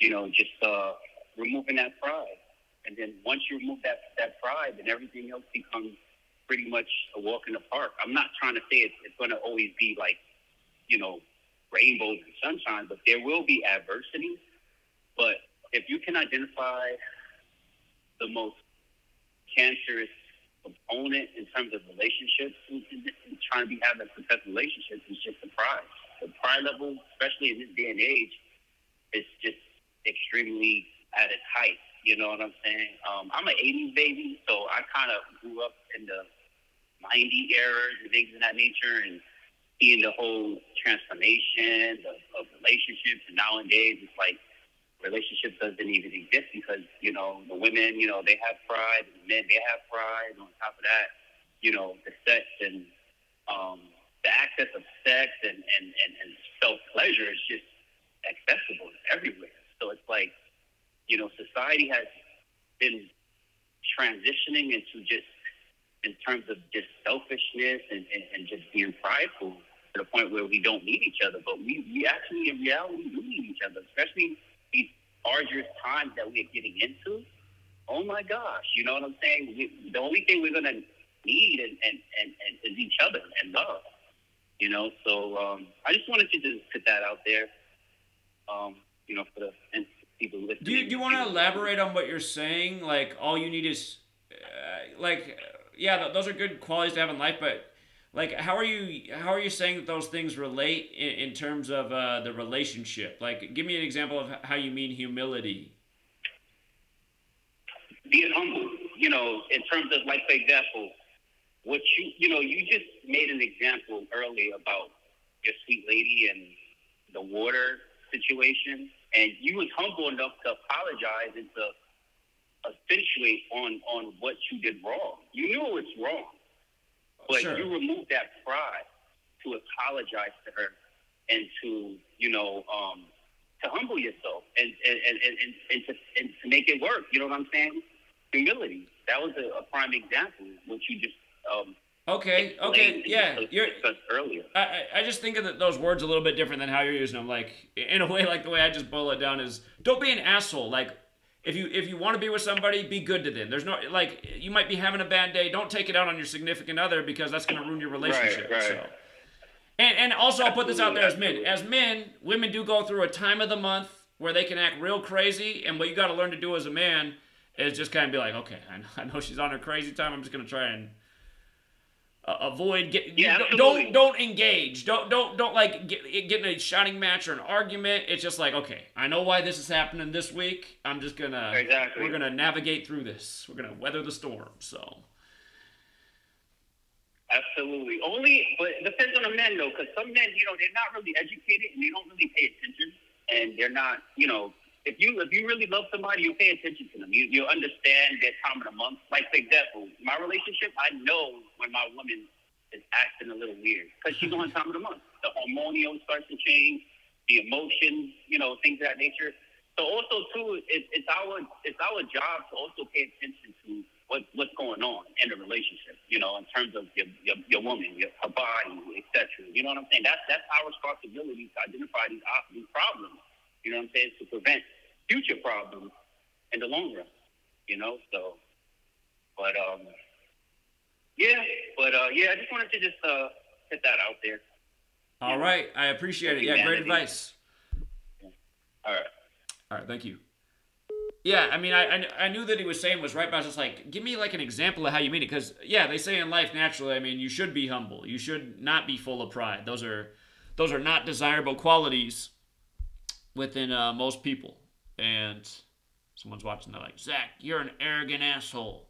you know just uh, removing that pride. And then once you remove that that pride, then everything else becomes pretty much a walk in the park. I'm not trying to say it's, it's going to always be like, you know, rainbows and sunshine, but there will be adversity. But if you can identify the most cancerous component in terms of relationships trying to be having successful relationship is just the pride. The pride level, especially in this day and age, is just extremely at its height. You know what I'm saying? Um, I'm an 80s baby, so I kind of grew up in the 90 eras and things of that nature and seeing the whole transformation of, of relationships. And nowadays, it's like relationship doesn't even exist because you know the women, you know, they have pride, and the men they have pride. And on top of that, you know, the sex and um, the access of sex and and and, and self pleasure is just accessible everywhere. So it's like, you know, society has been transitioning into just in terms of just selfishness and, and, and just being prideful to the point where we don't need each other. But we, we actually, in reality, do need each other, especially arduous times that we're getting into. Oh my gosh, you know what I'm saying? We, the only thing we're going to need and, and, and, and is each other and love. You know, so um, I just wanted to just put that out there. Um, you know, for the and people listening. Do you, do you want to elaborate on what you're saying? Like, all you need is, uh, like, yeah, those are good qualities to have in life, but like how are you how are you saying that those things relate in, in terms of uh, the relationship? Like give me an example of how you mean humility. Being humble you know in terms of like for example what you you know you just made an example earlier about your sweet lady and the water situation and you was humble enough to apologize and to accentuate on on what you did wrong. You knew it was wrong but sure. you remove that pride to apologize to her and to, you know, um, to humble yourself and and, and, and, and, to, and to make it work. You know what I'm saying? Humility. That was a, a prime example, which you just um, Okay. Okay. Yeah. You're earlier. I I just think of those words a little bit different than how you're using them. Like in a way, like the way I just boil it down is, don't be an asshole. Like if you if you want to be with somebody, be good to them. There's no like you might be having a bad day. Don't take it out on your significant other because that's going to ruin your relationship. Right, right. So. And and also I'll put this out there as men. As men, women do go through a time of the month where they can act real crazy, and what you got to learn to do as a man is just kind of be like, okay, I know she's on her crazy time. I'm just going to try and uh, avoid get yeah, don't don't engage. Don't don't don't like get, get in a shouting match or an argument. It's just like okay i know why this is happening this week. I'm just gonna exactly. we're gonna navigate through this. We're gonna weather the storm so. Absolutely. Only but it depends on the men though because some men you know they're not really educated and they don't really pay attention. And they're not you know if you if you really love somebody, you pay attention to them. You you understand their time of the month. Like for example, my relationship, I know when my woman is acting a little weird because she's on time of the month. The hormonal starts to change, the emotions, you know, things of that nature. So also too, it, it's our it's our job to also pay attention to what what's going on in the relationship. You know, in terms of your your, your woman, your her body, etc. You know what I'm saying? That's that's our responsibility to identify these these problems. You know what I'm saying? To prevent future problems in the long run. You know, so but um yeah, but uh yeah, I just wanted to just uh put that out there. All right, I appreciate it. Yeah, great advice. All right. All right, thank you. Yeah, I mean, I, I, I knew that he was saying was right, but I was just like, give me like an example of how you mean it, because yeah, they say in life naturally. I mean, you should be humble. You should not be full of pride. Those are, those are not desirable qualities within uh, most people and someone's watching, they're like, Zach, you're an arrogant asshole.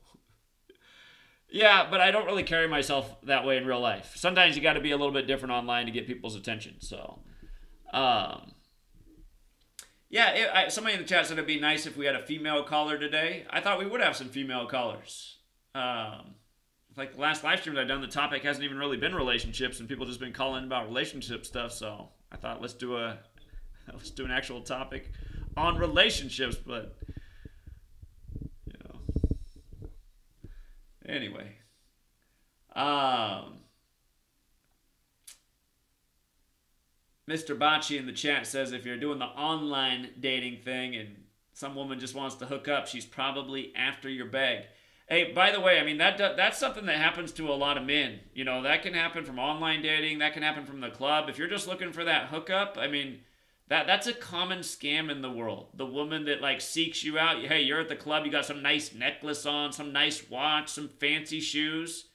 Yeah, but I don't really carry myself that way in real life. Sometimes you got to be a little bit different online to get people's attention. So, um, yeah, it, I, somebody in the chat said it'd be nice if we had a female caller today. I thought we would have some female callers. Um, like the last live stream I've done, the topic hasn't even really been relationships, and people just been calling about relationship stuff. So I thought let's do a let's do an actual topic on relationships, but you know. Anyway, um, Mr. Bocci in the chat says if you're doing the online dating thing and some woman just wants to hook up. She's probably after your bag. Hey, by the way, I mean that that's something that happens to a lot of men. You know, that can happen from online dating, that can happen from the club. If you're just looking for that hookup, I mean, that that's a common scam in the world. The woman that like seeks you out, hey, you're at the club, you got some nice necklace on, some nice watch, some fancy shoes.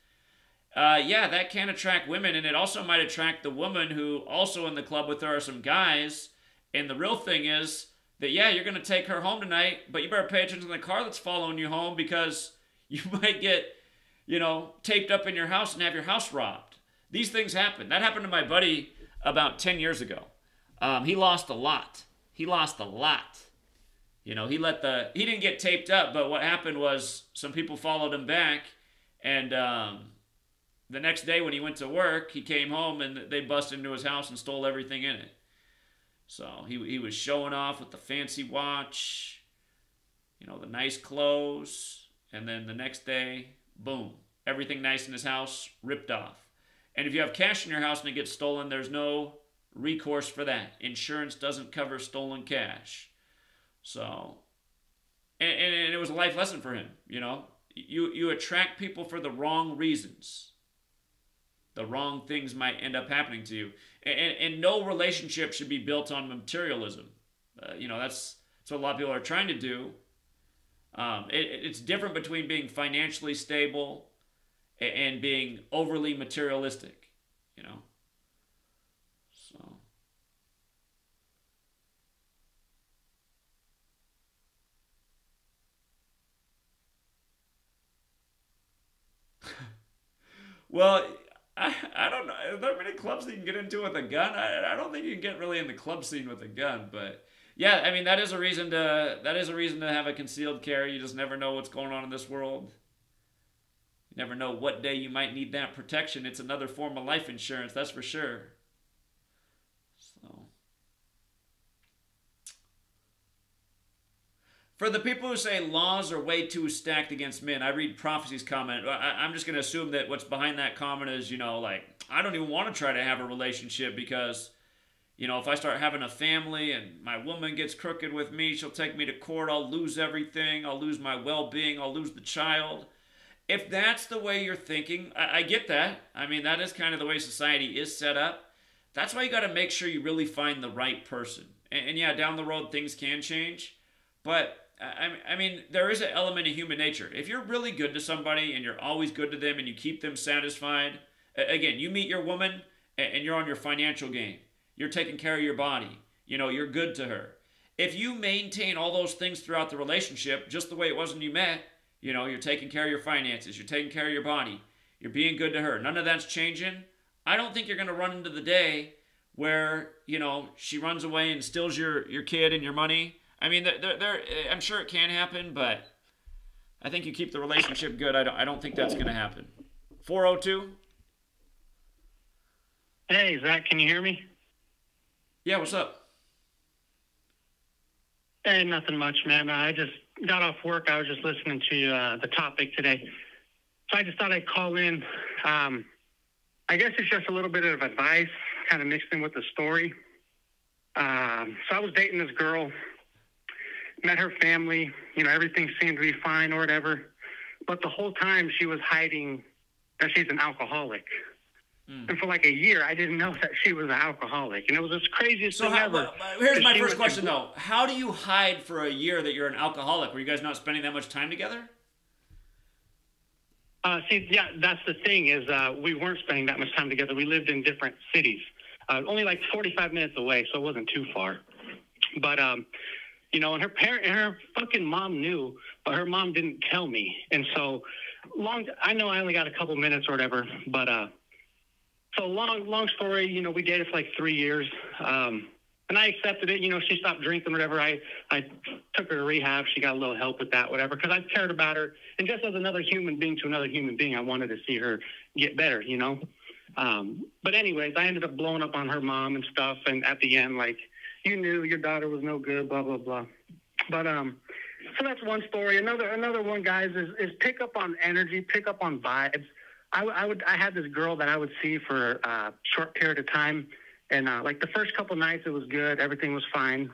Uh, yeah, that can attract women, and it also might attract the woman who also in the club with her are some guys. And the real thing is that yeah, you're gonna take her home tonight, but you better pay attention to the car that's following you home because you might get, you know, taped up in your house and have your house robbed. These things happen. That happened to my buddy about 10 years ago. Um, he lost a lot. He lost a lot. You know, he let the, he didn't get taped up, but what happened was some people followed him back. And um, the next day when he went to work, he came home and they busted into his house and stole everything in it. So he, he was showing off with the fancy watch, you know, the nice clothes and then the next day, boom, everything nice in his house ripped off. And if you have cash in your house and it gets stolen, there's no recourse for that. Insurance doesn't cover stolen cash. So, and, and, it was a life lesson for him, you know. You, you attract people for the wrong reasons. The wrong things might end up happening to you. And, and no relationship should be built on materialism. Uh, you know, that's, that's what a lot of people are trying to do. Um, it, it's different between being financially stable and, and being overly materialistic, you know. So. Well, I, I don't know. Are there many clubs that you can get into with a gun? I, I don't think you can get really in the club scene with a gun, but yeah, I mean that is a reason to that is a reason to have a concealed carry. You just never know what's going on in this world. You never know what day you might need that protection. It's another form of life insurance, that's for sure. So For the people who say laws are way too stacked against men, I read Prophecy's comment. I, am just going to assume that what's behind that comment is, you know, like, I don't even want to try to have a relationship because you know, if I start having a family and my woman gets crooked with me, she'll take me to court, I'll lose everything, I'll lose my well being, I'll lose the child. If that's the way you're thinking, I, I, get that. I mean, that is kind of the way society is set up. That's why you got to make sure you really find the right person. And, and, yeah, down the road, things can change. But I, I mean, there is an element of human nature. If you're really good to somebody and you're always good to them and you keep them satisfied, again, you meet your woman and you're on your financial game you're taking care of your body. You know, you're good to her. If you maintain all those things throughout the relationship, just the way it was when you met, you know, you're taking care of your finances, you're taking care of your body, you're being good to her. None of that's changing. I don't think you're going to run into the day where, you know, she runs away and steals your, your kid and your money. I mean, they're, they're, I'm sure it can happen, but I think you keep the relationship good. I don't, I don't think that's going to happen. 402? Hey, Zach, can you hear me? Yeah, what's up? Hey, nothing much, man. I just got off work. I was just listening to uh, the topic today. So I just thought I'd call in. Um, I guess it's just a little bit of advice, kind of mixed in with the story. Um, so I was dating this girl, met her family. You know, everything seemed to be fine or whatever. But the whole time she was hiding that she's an alcoholic. Mm. And for like a year, I didn't know that she was an alcoholic, and it was the craziest so thing how, ever. Here's my first question, though: How do you hide for a year that you're an alcoholic? Were you guys not spending that much time together? Uh, see, yeah, that's the thing is uh, we weren't spending that much time together. We lived in different cities, uh, only like 45 minutes away, so it wasn't too far. But um, you know, and her parent, her fucking mom knew, but her mom didn't tell me, and so long. I know I only got a couple minutes or whatever, but uh, so long, long story. You know, we dated for like three years, um, and I accepted it. You know, she stopped drinking, whatever. I, I took her to rehab. She got a little help with that, whatever, because I cared about her. And just as another human being to another human being, I wanted to see her get better. You know. Um, but anyways, I ended up blowing up on her mom and stuff. And at the end, like, you knew your daughter was no good, blah blah blah. But um, so that's one story. Another another one, guys, is is pick up on energy, pick up on vibes. I, I would I had this girl that I would see for a short period of time, and uh, like the first couple nights it was good, everything was fine.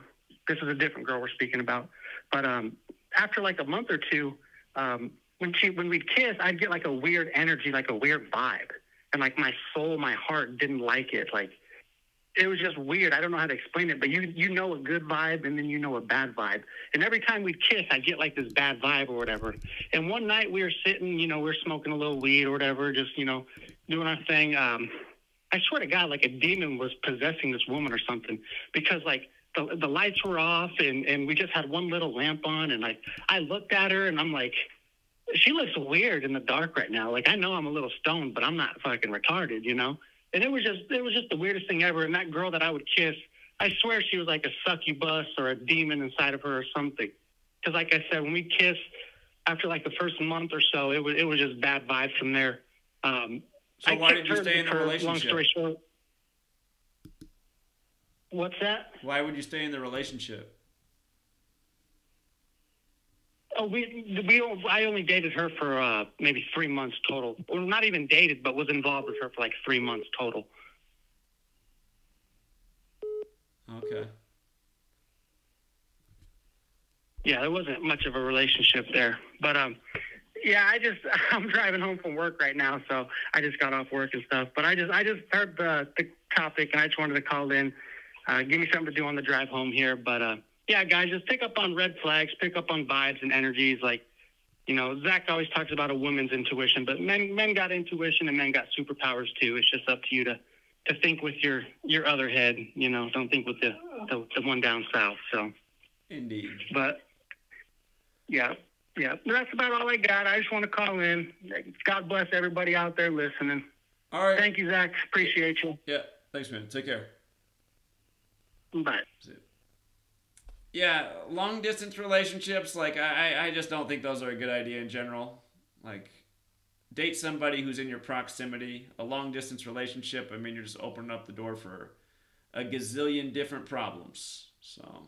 This is a different girl we're speaking about. But um, after like a month or two, um, when she when we'd kiss, I'd get like a weird energy, like a weird vibe, and like my soul, my heart didn't like it. Like it was just weird. I don't know how to explain it, but you you know a good vibe and then you know a bad vibe. And every time we'd kiss, I get like this bad vibe or whatever. And one night we were sitting, you know, we are smoking a little weed or whatever, just you know, doing our thing. Um, I swear to God, like a demon was possessing this woman or something, because like the the lights were off and and we just had one little lamp on, and I I looked at her and I'm like. She looks weird in the dark right now. Like I know I'm a little stoned, but I'm not fucking retarded, you know. And it was just it was just the weirdest thing ever. And that girl that I would kiss, I swear she was like a succubus or a demon inside of her or something. Because like I said, when we kissed, after like the first month or so, it was it was just bad vibes from there. Um, so I why did you stay in the relationship? Long story short. What's that? Why would you stay in the relationship? Oh, we we I only dated her for uh, maybe three months total. Well, not even dated, but was involved with her for like three months total. Okay. Yeah, there wasn't much of a relationship there, but um, yeah, I just I'm driving home from work right now, so I just got off work and stuff. But I just I just heard the the topic, and I just wanted to call in, uh, give me something to do on the drive home here. But uh, yeah, guys, just pick up on red flags, pick up on vibes and energies. Like, you know, Zach always talks about a woman's intuition, but men men got intuition and men got superpowers too. It's just up to you to to think with your your other head. You know, don't think with the the, the one down south. So, indeed. But yeah, yeah, that's about all I got. I just want to call in. God bless everybody out there listening. All right. Thank you, Zach. Appreciate you. Yeah. Thanks, man. Take care. Bye yeah, long distance relationships, like I, I just don't think those are a good idea in general. Like, date somebody who's in your proximity. A long distance relationship, I mean, you're just opening up the door for a gazillion different problems. So.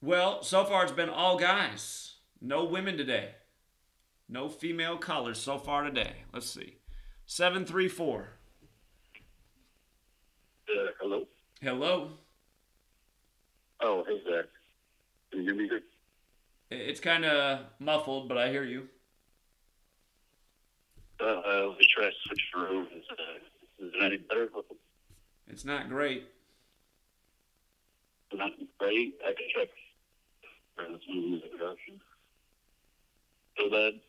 Well, so far it's been all guys. No women today. No female callers so far today. Let's see. 734. Uh, hello. Hello. Oh, hey, Zach. Can you hear me good? It's kind of muffled, but I hear you. Uh, uh, let me try to switch rooms. Uh, is it any better? It's not great. Not great. I can check. Still bad?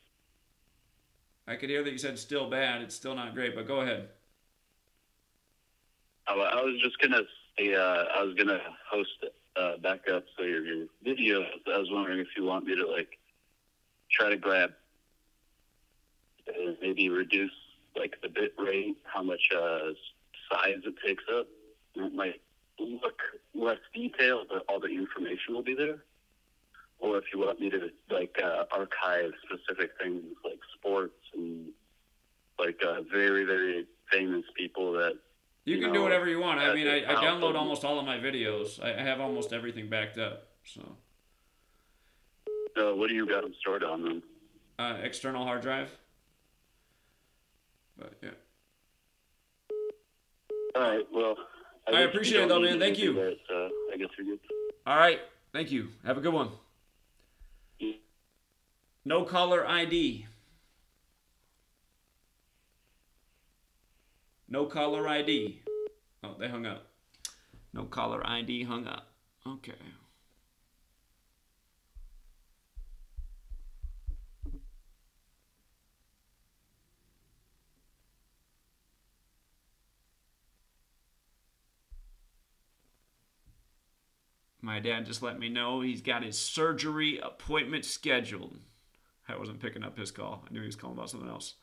I could hear that you said still bad. It's still not great, but go ahead. I, was just gonna say uh, I was gonna host uh, back up so your, your video. I was wondering if you want me to like try to grab uh, maybe reduce like the bit rate, how much uh, size it takes up. It might look less detailed, but all the information will be there or if you want me to like uh, archive specific things like sports and like uh, very very famous people that you, you can know, do whatever you want. I mean, I, I download almost all of my videos. I have almost everything backed up. So. Uh, what do you got them stored on them? Uh, external hard drive. But yeah. All right. Well. I, I appreciate it though, man. Thank you. That, uh, I guess you're good. All right. Thank you. Have a good one. No caller ID. No caller ID. Oh, they hung up. No caller ID hung up. Okay. My dad just let me know he's got his surgery appointment scheduled. I wasn't picking up his call. I knew he was calling about something else.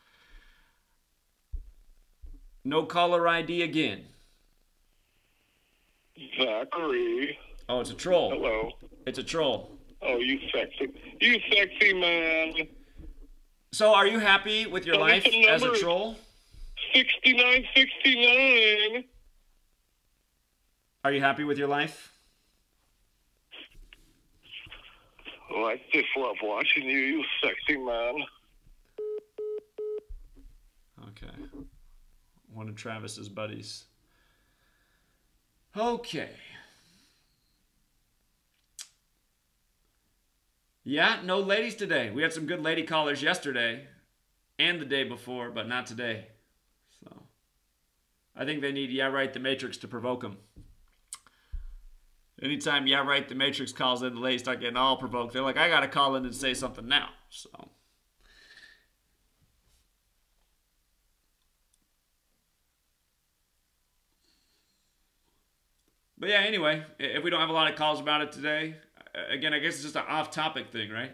No caller ID again. Zachary. Oh, it's a troll. Hello. It's a troll. Oh, you sexy. You sexy man. So, are you happy with your life as a troll? 6969. Are you happy with your life? I just love watching you, you sexy man. Okay. one of Travis's buddies. Okay. Yeah, no ladies today. We had some good lady callers yesterday and the day before, but not today. So I think they need Yeah Right the Matrix to provoke them. Anytime Yeah Right the Matrix calls in, the ladies start getting all provoked. They're like, I got to call in and say something now. So. But yeah, anyway, if we don't have a lot of calls about it today, uh, again, I guess it's just an off topic thing, right?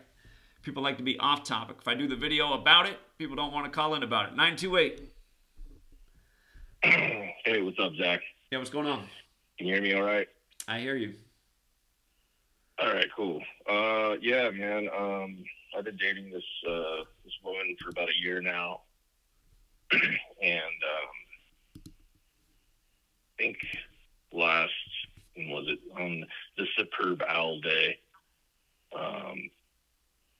People like to be off topic. If I do the video about it, people don't want to call in about it. 928. Hey, what's up, Zach? Yeah, what's going on? Can you hear me all right? I hear you. All right, cool. Uh, yeah, man. Um, I've been dating this uh, this woman for about a year now, and um, I think last when was it on the superb owl day? Um,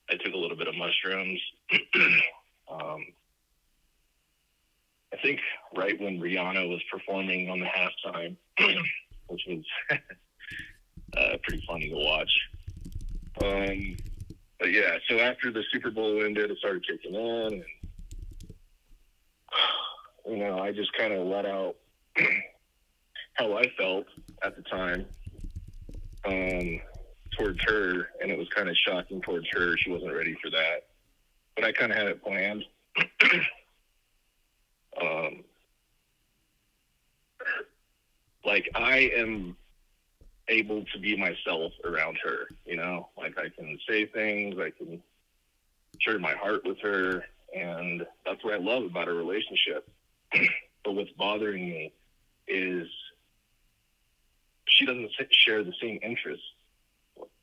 I took a little bit of mushrooms. um, I think right when Rihanna was performing on the halftime, which was uh, pretty funny to watch. Um, but yeah, so after the Super Bowl ended, it started kicking in, and you know, I just kind of let out how I felt at the time um, towards her, and it was kind of shocking towards her. She wasn't ready for that, but I kind of had it planned. um, like I am able to be myself around her, you know, like I can say things, I can share my heart with her, and that's what I love about a relationship. but what's bothering me is she doesn't share the same interests.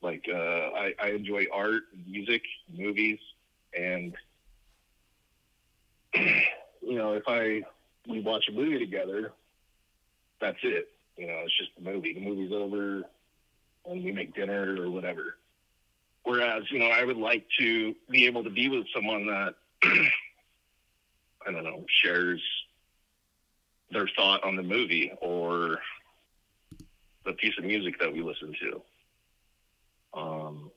Like uh, I, I enjoy art, music, movies, and you know, if I we watch a movie together, that's it. You know, it's just the movie. The movie's over, and we make dinner or whatever. Whereas, you know, I would like to be able to be with someone that I don't know shares their thought on the movie or the piece of music that we listen to. Um,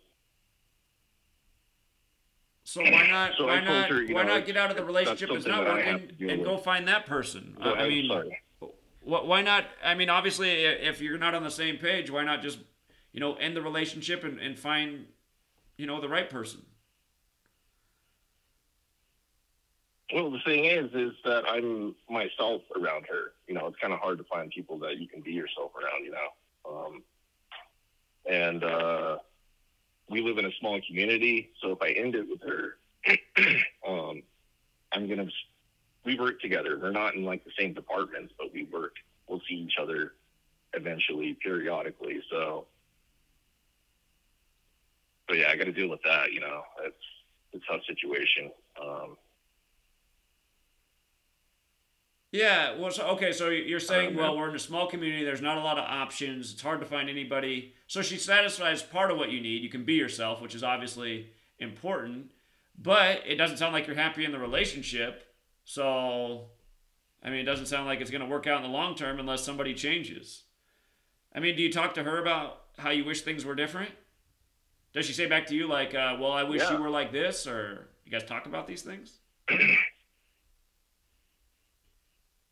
So why not? So why not? why know, not get out of the relationship that's not that I have working deal and go find that person? I mean, sorry. Wh- why not? I mean, obviously, if you're not on the same page, why not just, you know, end the relationship and, and find, you know, the right person? Well, the thing is, is that I'm myself around her. You know, it's kind of hard to find people that you can be yourself around. You know, um, and uh, we live in a small community, so if I end it with her, um, I'm gonna. We work together. We're not in like the same departments, but we work. We'll see each other eventually, periodically. So, but yeah, I got to deal with that. You know, it's a tough situation. Um, Yeah. Well, so, okay. So you're saying, Um, well, we're in a small community. There's not a lot of options. It's hard to find anybody. So she satisfies part of what you need. You can be yourself, which is obviously important. But it doesn't sound like you're happy in the relationship. So, I mean, it doesn't sound like it's going to work out in the long term unless somebody changes. I mean, do you talk to her about how you wish things were different? Does she say back to you like, uh, "Well, I wish Yeah. you were like this," or you guys talk about these things?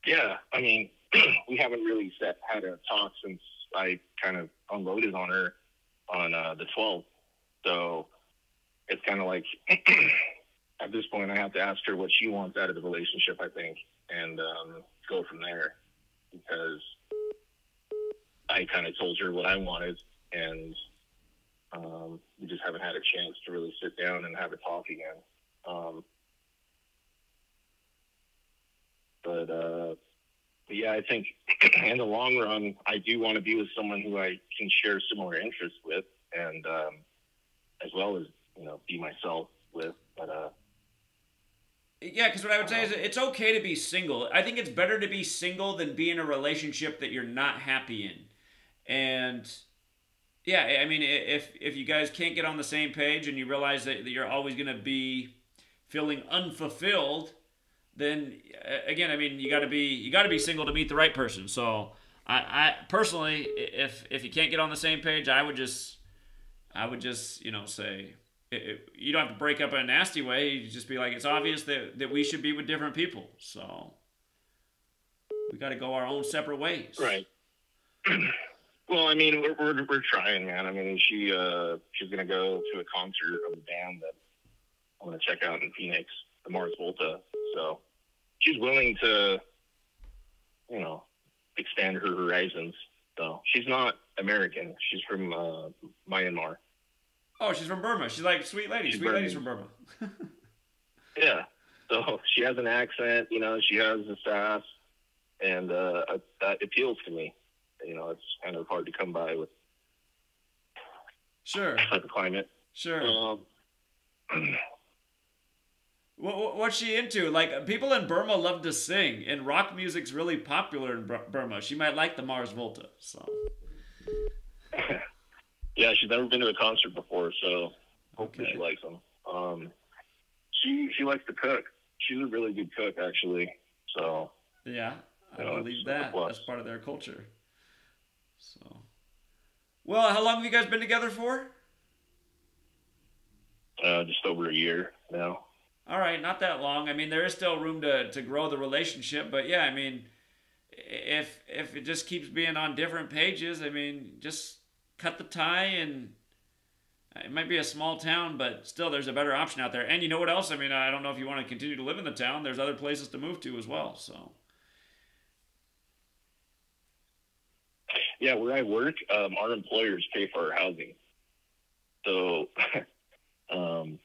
Yeah, I mean, we haven't really set, had a talk since I kind of unloaded on her on uh, the 12th. So it's kind of like at this point, I have to ask her what she wants out of the relationship, I think, and um, go from there because I kind of told her what I wanted, and um, we just haven't had a chance to really sit down and have a talk again. Um, but uh, but yeah, I think in the long run, I do want to be with someone who I can share similar interests with, and um, as well as you know, be myself with. But uh, Yeah, because what I would say is uh-huh. it's okay to be single. I think it's better to be single than be in a relationship that you're not happy in. And yeah, I mean, if if you guys can't get on the same page and you realize that, that you're always going to be feeling unfulfilled, then again, I mean, you got to be you got to be single to meet the right person. So I, I personally, if if you can't get on the same page, I would just I would just you know say it, you don't have to break up in a nasty way. You just be like, it's obvious that that we should be with different people. So we got to go our own separate ways. Right. well, I mean, we're, we're we're trying, man. I mean, she uh she's gonna go to a concert of a band that I'm gonna check out in Phoenix, the Mars Volta. So she's willing to, you know, expand her horizons. So she's not American. She's from uh, Myanmar. Oh, she's from Burma. She's like sweet lady. She's sweet lady's from Burma. Yeah. So she has an accent, you know, she has a sass, and uh, that appeals to me. You know, it's kind of hard to come by with Sure, of climate. sure. Um, What, what, what's she into? Like people in Burma love to sing, and rock music's really popular in Bur- Burma. She might like the Mars Volta. So yeah, she's never been to a concert before, so hopefully Okay. she likes them. Um, she she likes to cook. She's a really good cook, actually. So yeah, I Yeah, believe that. That's part of their culture. So, well, how long have you guys been together for? uh, just over a year now. All right, not that long. I mean, there is still room to, to grow the relationship, but yeah, I mean, if if it just keeps being on different pages, I mean, just cut the tie and it might be a small town, but still there's a better option out there. And you know what else? I mean, I don't know if you want to continue to live in the town. There's other places to move to as well. So, Yeah, where I work, um, our employers pay for our housing. So, um,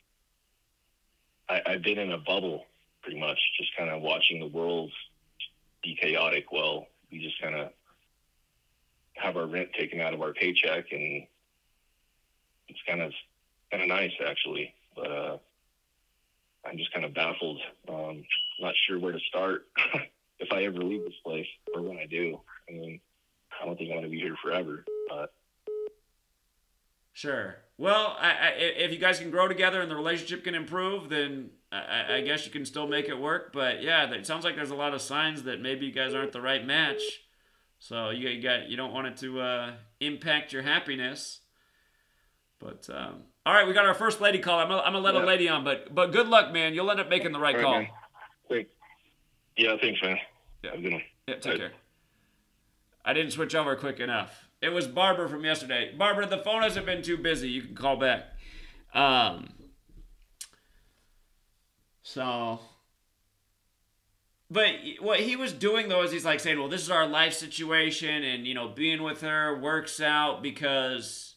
I, I've been in a bubble pretty much, just kind of watching the world be chaotic. Well, we just kind of have our rent taken out of our paycheck, and it's kind of kind of nice actually. But uh, I'm just kind of baffled. Um, not sure where to start if I ever leave this place or when I do. I mean, I don't think I'm going to be here forever. But sure. Well, I, I, if you guys can grow together and the relationship can improve, then I, I guess you can still make it work. But yeah, it sounds like there's a lot of signs that maybe you guys aren't the right match. So you, got you don't want it to uh, impact your happiness. But um, all right, we got our first lady call. I'm gonna, I'm gonna let a lady on, but but good luck, man. You'll end up making the right right, call. man. Great. Yeah, thanks, man. Yeah. Have a good one. Yeah, take Right. care. I didn't switch over quick enough. It was Barbara from yesterday. Barbara, the phone hasn't been too busy. You can call back. Um, so, but what he was doing though is he's like saying, "Well, this is our life situation, and you know, being with her works out because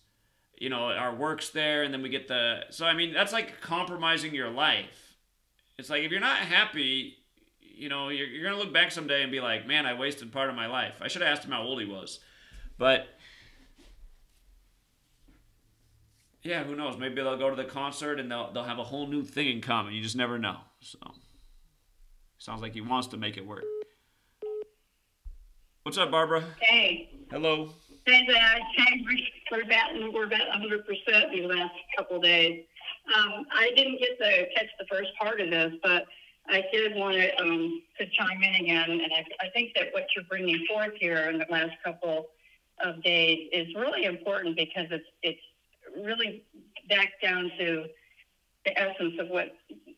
you know our work's there, and then we get the." So I mean, that's like compromising your life. It's like if you're not happy, you know, you're, you're gonna look back someday and be like, "Man, I wasted part of my life." I should have asked him how old he was, but yeah, who knows? Maybe they'll go to the concert and they'll they'll have a whole new thing in common. You just never know. So, sounds like he wants to make it work. What's up, Barbara? Hey, Hello. thanks, I changed, we're about, we're about hundred percent these last couple of days. Um, I didn't get to catch the first part of this, but I did want to, um, to chime in again, and I, I think that what you're bringing forth here in the last couple of days is really important because it's, it's really back down to the essence of what,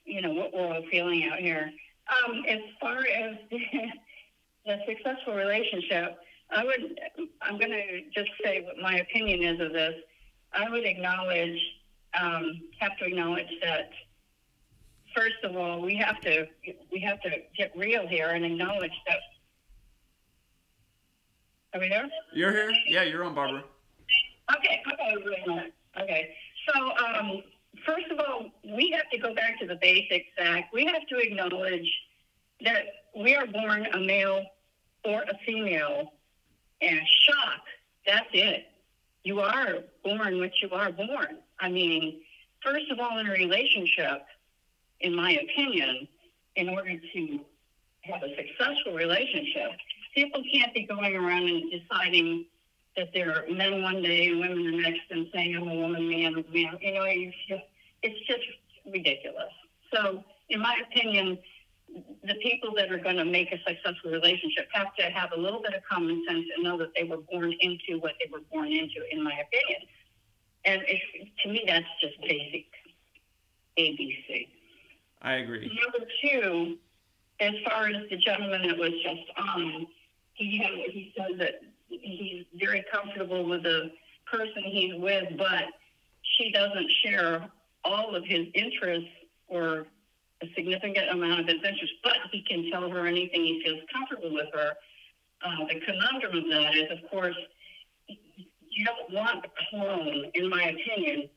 you know, what we're all feeling out here. Um, as far as the successful relationship, I would, I'm going to just say what my opinion is of this. I would acknowledge, um, have to acknowledge that, first of all, we have to, we have to get real here and acknowledge that. Are we there? You're here? Yeah, you're on, Barbara. Okay, okay, wait a minute. Okay. So, um, first of all, we have to go back to the basics, Zach. We have to acknowledge that we are born a male or a female, and shock, that's it. You are born what you are born. I mean, first of all, in a relationship, in my opinion, in order to have a successful relationship, people can't be going around and deciding that they're men one day and women the next and saying I'm a woman, man, man. You know, it's just, it's just ridiculous. So, in my opinion, the people that are going to make a successful relationship have to have a little bit of common sense and know that they were born into what they were born into, in my opinion. And to me, that's just basic ABC. I agree. Number two, as far as the gentleman that was just on, he he said that he's very comfortable with the person he's with, but she doesn't share all of his interests or a significant amount of his interests, but he can tell her anything he feels comfortable with her. Uh, the conundrum of that is, of course, you don't want a clone, in my opinion.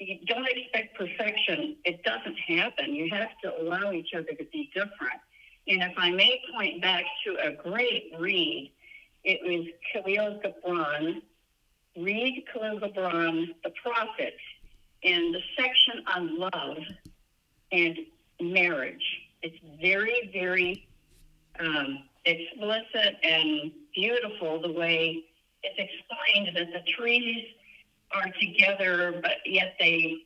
You don't expect perfection. It doesn't happen. You have to allow each other to be different. And if I may point back to a great read, it was Khalil Gibran, read Khalil Gibran, The Prophet, in the section on love and marriage. It's very, very um, explicit and beautiful the way it's explained that the trees are together, but yet they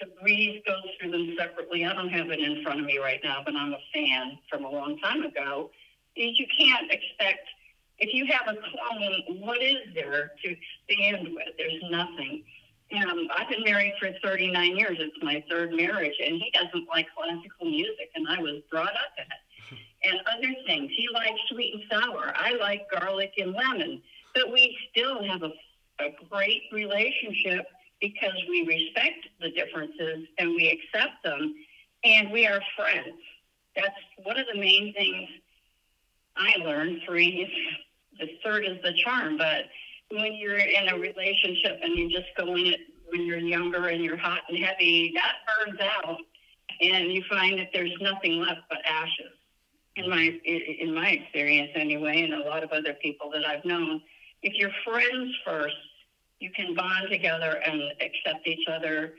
the breeze goes through them separately. I don't have it in front of me right now, but I'm a fan from a long time ago. You can't expect if you have a clone, what is there to expand with? There's nothing. Um, I've been married for 39 years. It's my third marriage, and he doesn't like classical music, and I was brought up in it. And other things. He likes sweet and sour. I like garlic and lemon. But we still have a, a great relationship because we respect the differences and we accept them, and we are friends. That's one of the main things I learned. Three, the third is the charm, but when you're in a relationship and you're just going it when you're younger and you're hot and heavy, that burns out, and you find that there's nothing left but ashes. In my in my experience, anyway, and a lot of other people that I've known, if you're friends first, you can bond together and accept each other,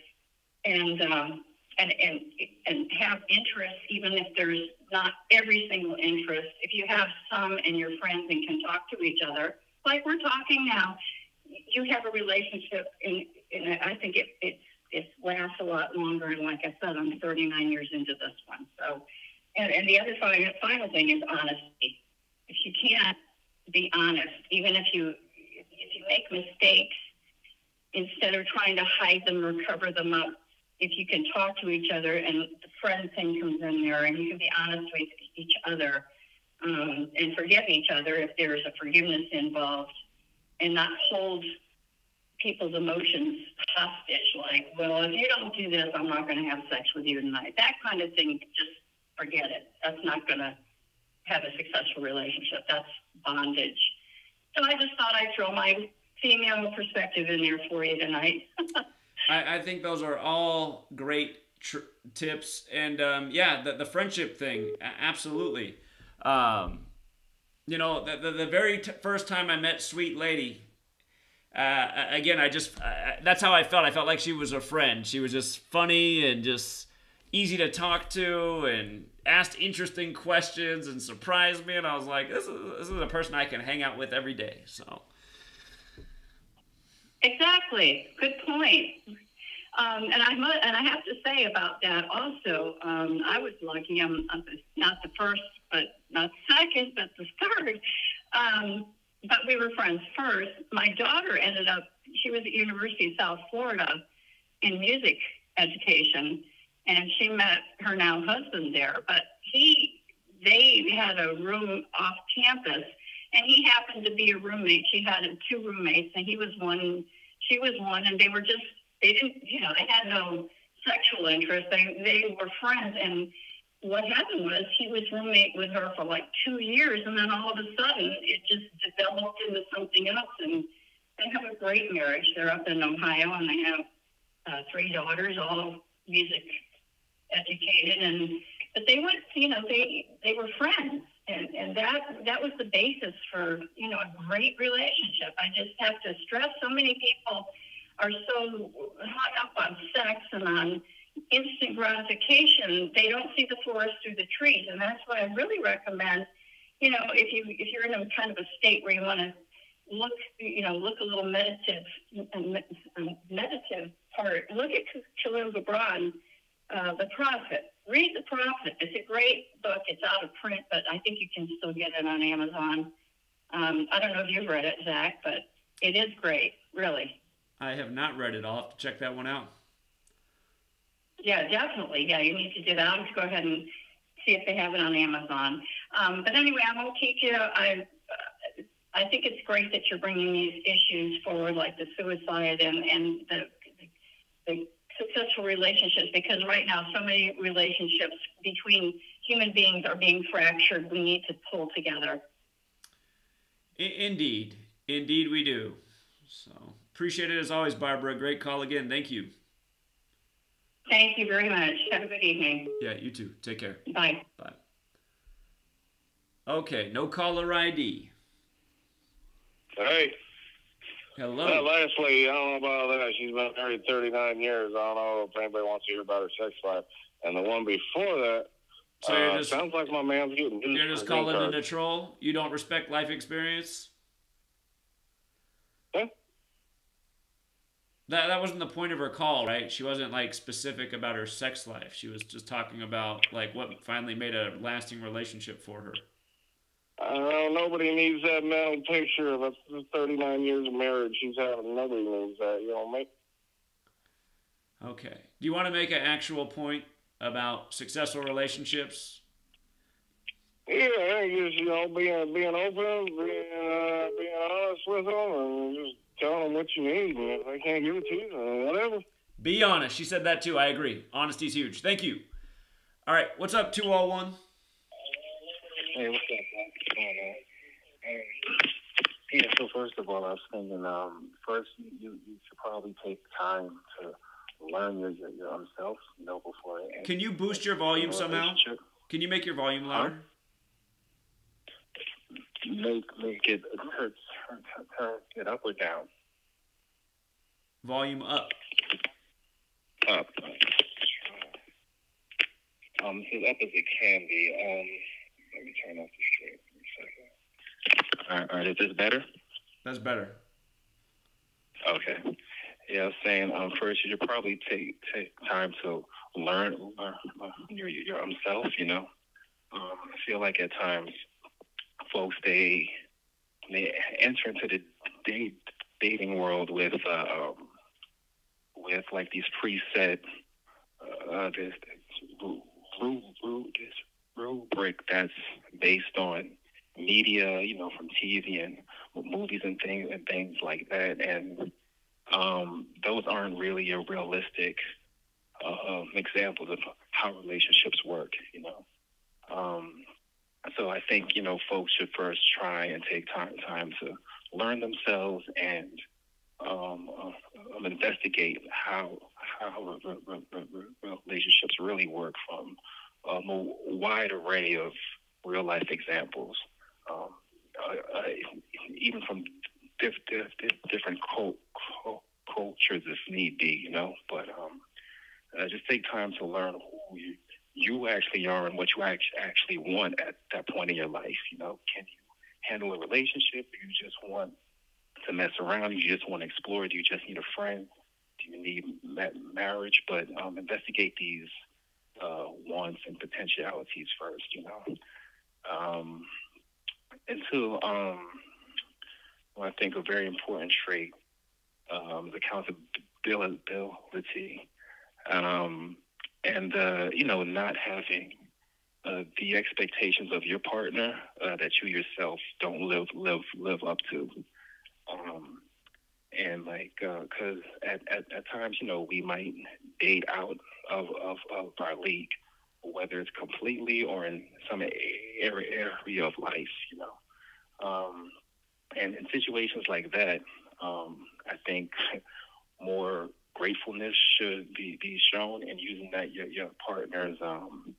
and um, and and and have interests, even if there's not every single interest. If you have some and you're friends and can talk to each other like we're talking now, you have a relationship, and, and I think it, it it lasts a lot longer. And like I said, I'm 39 years into this one. So, and, and the other final, final thing is honesty. If you can't be honest, even if you if you make mistakes, instead of trying to hide them or cover them up, if you can talk to each other and the friend thing comes in there, and you can be honest with each other um, and forgive each other if there is a forgiveness involved and not hold people's emotions hostage like, well, if you don't do this, I'm not going to have sex with you tonight. That kind of thing, just forget it. That's not going to have a successful relationship. That's bondage. So I just thought I'd throw my female perspective in there for you tonight. I, I, think those are all great tr- tips. And um, yeah, the, the friendship thing, absolutely. Um, you know, the, the, the very t- first time I met Sweet Lady, uh, again, I just, uh, that's how I felt. I felt like she was a friend. She was just funny and just easy to talk to and asked interesting questions and surprised me. And I was like, this is, this is a person I can hang out with every day. So. Exactly. Good point. Um, and I and I have to say about that also, um, I was lucky. I'm, I'm, not the first, but not second, but the third. Um, but we were friends first. My daughter ended up. She was at University of South Florida in music education, and she met her now husband there. But he, they had a room off campus, and he happened to be a roommate. She had two roommates, and he was one. She was one, and they were just they didn't, you know, they had no sexual interest. They they were friends, and what happened was he was roommate with her for like two years, and then all of a sudden it just developed into something else. And they have a great marriage. They're up in Ohio, and they have uh, three daughters, all music educated, and but they went, you know, they they were friends. And, and that that was the basis for you know a great relationship. I just have to stress so many people are so hung up on sex and on instant gratification, they don't see the forest through the trees. And that's why I really recommend, you know, if you if you're in a kind of a state where you want to look, you know, look a little meditative, meditative part. Look at Khalil Gibran, uh, The Prophet. Read The Prophet. It's a great book. It's out of print, but I think you can still get it on Amazon. Um, I don't know if you've read it, Zach, but it is great, really. I have not read it. I'll have to check that one out. Yeah, definitely. Yeah, you need to do that. I'll just go ahead and see if they have it on Amazon. Um, but anyway, I won't keep you. I I think it's great that you're bringing these issues forward, like the suicide and and the the successful relationships, because right now so many relationships between human beings are being fractured. We need to pull together. Indeed, indeed, we do. So appreciate it as always, Barbara. Great call again. Thank you. Thank you very much. Have a good evening. Yeah, you too. Take care. Bye. Bye. Okay, no caller ID. Hey. Hello. That last lady, I don't know about that. She's been married 39 years. I don't know if anybody wants to hear about her sex life. And the one before that, So you're uh, just- sounds like my man's getting used You're just calling card. in a troll? You don't respect life experience? Huh? That, that wasn't the point of her call, right? She wasn't like specific about her sex life. She was just talking about like what finally made a lasting relationship for her. I don't know. Nobody needs that mental picture of us 39 years of marriage. She's having. Nobody needs that. You know, make Okay. Do you want to make an actual point about successful relationships? Yeah, I just you know being being open, being uh, being honest with them, and just telling them what you need. And if they can't give it to you, then whatever. Be honest. She said that too. I agree. Honesty's huge. Thank you. All right. What's up, 201? Hey, what's up, man? What's going on? Um, yeah, so first of all, I was thinking, um, first you, you should probably take time to learn your your, your own self, you know, before. it Can you boost your volume somehow? Can you make your volume louder? Make make it turn, it up or down. Volume up. Up. Um, as up as it can be. Um, let me turn off the stream for a second. All right, all right, is this better? That's better. Okay. Yeah, I was saying um, first you should probably take take time to learn, learn learn your your own self. You know, um, I feel like at times folks they they enter into the date, dating world with uh, um, with like these preset uh, this, this this rubric that's based on media, you know, from TV and movies and things and things like that, and um, those aren't really a realistic uh, examples of how relationships work, you know. Um, so I think you know folks should first try and take time time to learn themselves and um, uh, investigate how how re- re- re- re- relationships really work from um, a wide array of real life examples, um, even from diff, diff, diff, different cult, cult, cultures if need be, you know. But um, uh, just take time to learn who you, you actually are and what you actually want at that point in your life. You know, can you handle a relationship? Do you just want to mess around? Do you just want to explore? Do you just need a friend? Do you need ma- marriage? But um, investigate these uh, wants and potentialities first. You know. Um, and two, um, well, I think a very important trait um, is accountability, um, and uh, you know, not having uh, the expectations of your partner uh, that you yourself don't live live live up to. Um, and like, because at, at at times, you know, we might date out of of, of our league, whether it's completely or in some area area of life, you know. Um, and in situations like that, um, I think more gratefulness should be, be shown in using that your, your partner's um,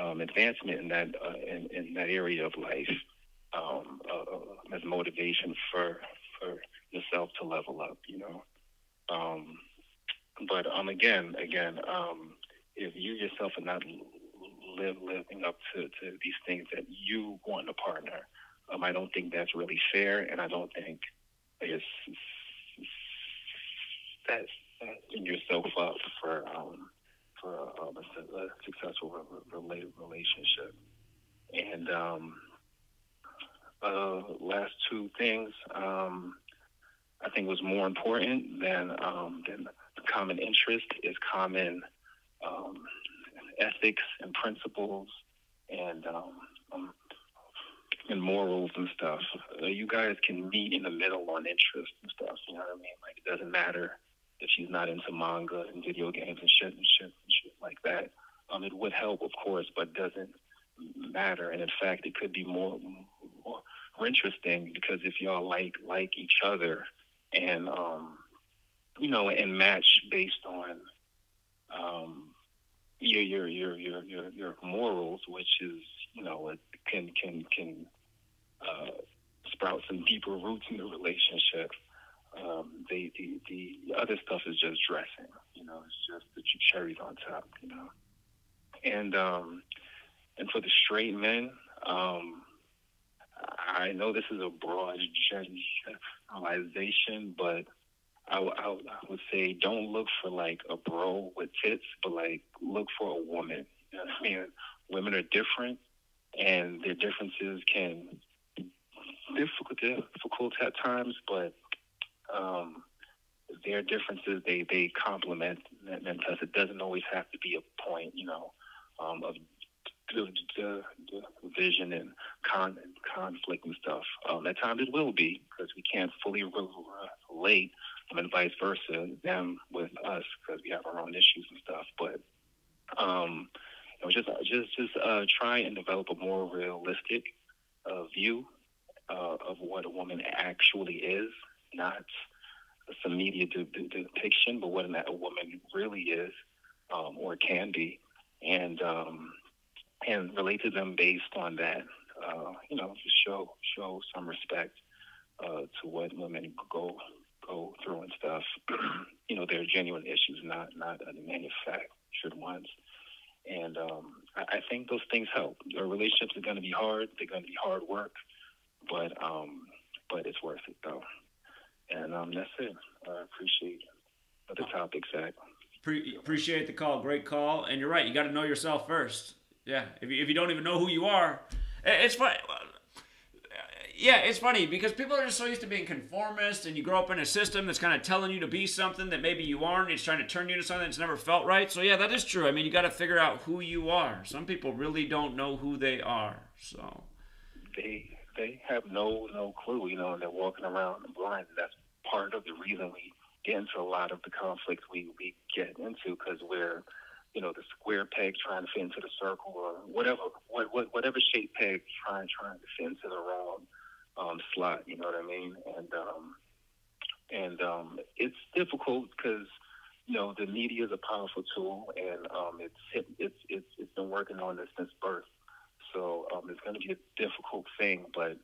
um, advancement in that uh, in, in that area of life um, uh, as motivation for for yourself to level up. You know, um, but um, again, again, um, if you yourself are not live living up to, to these things that you want a partner, um, I don't think that's really fair, and I don't think it's that's setting yourself up for um, for a, um, a, a successful re- relationship. And um, uh, last two things, um, I think was more important than um, than common interest is common um, ethics and principles and um, and morals and stuff. Uh, you guys can meet in the middle on interest and stuff. You know what I mean? Like it doesn't matter if she's not into manga and video games and shit and shit and shit like that. Um, it would help, of course, but doesn't matter. And in fact, it could be more more interesting because if y'all like like each other and um, you know and match based on um, your your your your your your morals, which is you know it can can can uh, sprout some deeper roots in the relationship. Um, the, the the other stuff is just dressing, you know. It's just the cherries on top, you know. And um, and for the straight men, um, I know this is a broad generalization, but I, would say don't look for like a bro with tits, but like look for a woman. You know I mean? Women are different, and their differences can be difficult, difficult at times, but um, their differences they they complement thus it doesn't always have to be a point, you know, um, of the, the, vision and con conflict and stuff. Um, at times it will be because we can't fully relate, um, and vice versa, them with us because we have our own issues and stuff. But um, you know, just just just uh, try and develop a more realistic uh, view uh, of what a woman actually is, not some media de- de- depiction, but what a woman really is um, or can be. And um, and relate to them based on that. Uh, you know, show show some respect uh, to what women go go through and stuff. you know, they're genuine issues, not not manufactured ones. And um, I, I think those things help. Our relationships are going to be hard. They're going to be hard work, but um, but it's worth it though. And um, that's it. I appreciate the topic, Zach. Pre- appreciate the call. Great call. And you're right. You got to know yourself first. Yeah, if you, if you don't even know who you are, it's funny. Yeah, it's funny because people are just so used to being conformist, and you grow up in a system that's kind of telling you to be something that maybe you aren't. It's trying to turn you into something that's never felt right. So yeah, that is true. I mean, you got to figure out who you are. Some people really don't know who they are. So they they have no no clue, you know, and they're walking around blind. That's part of the reason we get into a lot of the conflicts we we get into because we're you know, the square peg trying to fit into the circle or whatever, what, what, whatever shape peg trying, trying to fit into the round um, slot, you know what I mean? And, um, and um, it's difficult because, you know, the media is a powerful tool and um, it's, it's, it's, it's been working on this since birth. So um, it's going to be a difficult thing, but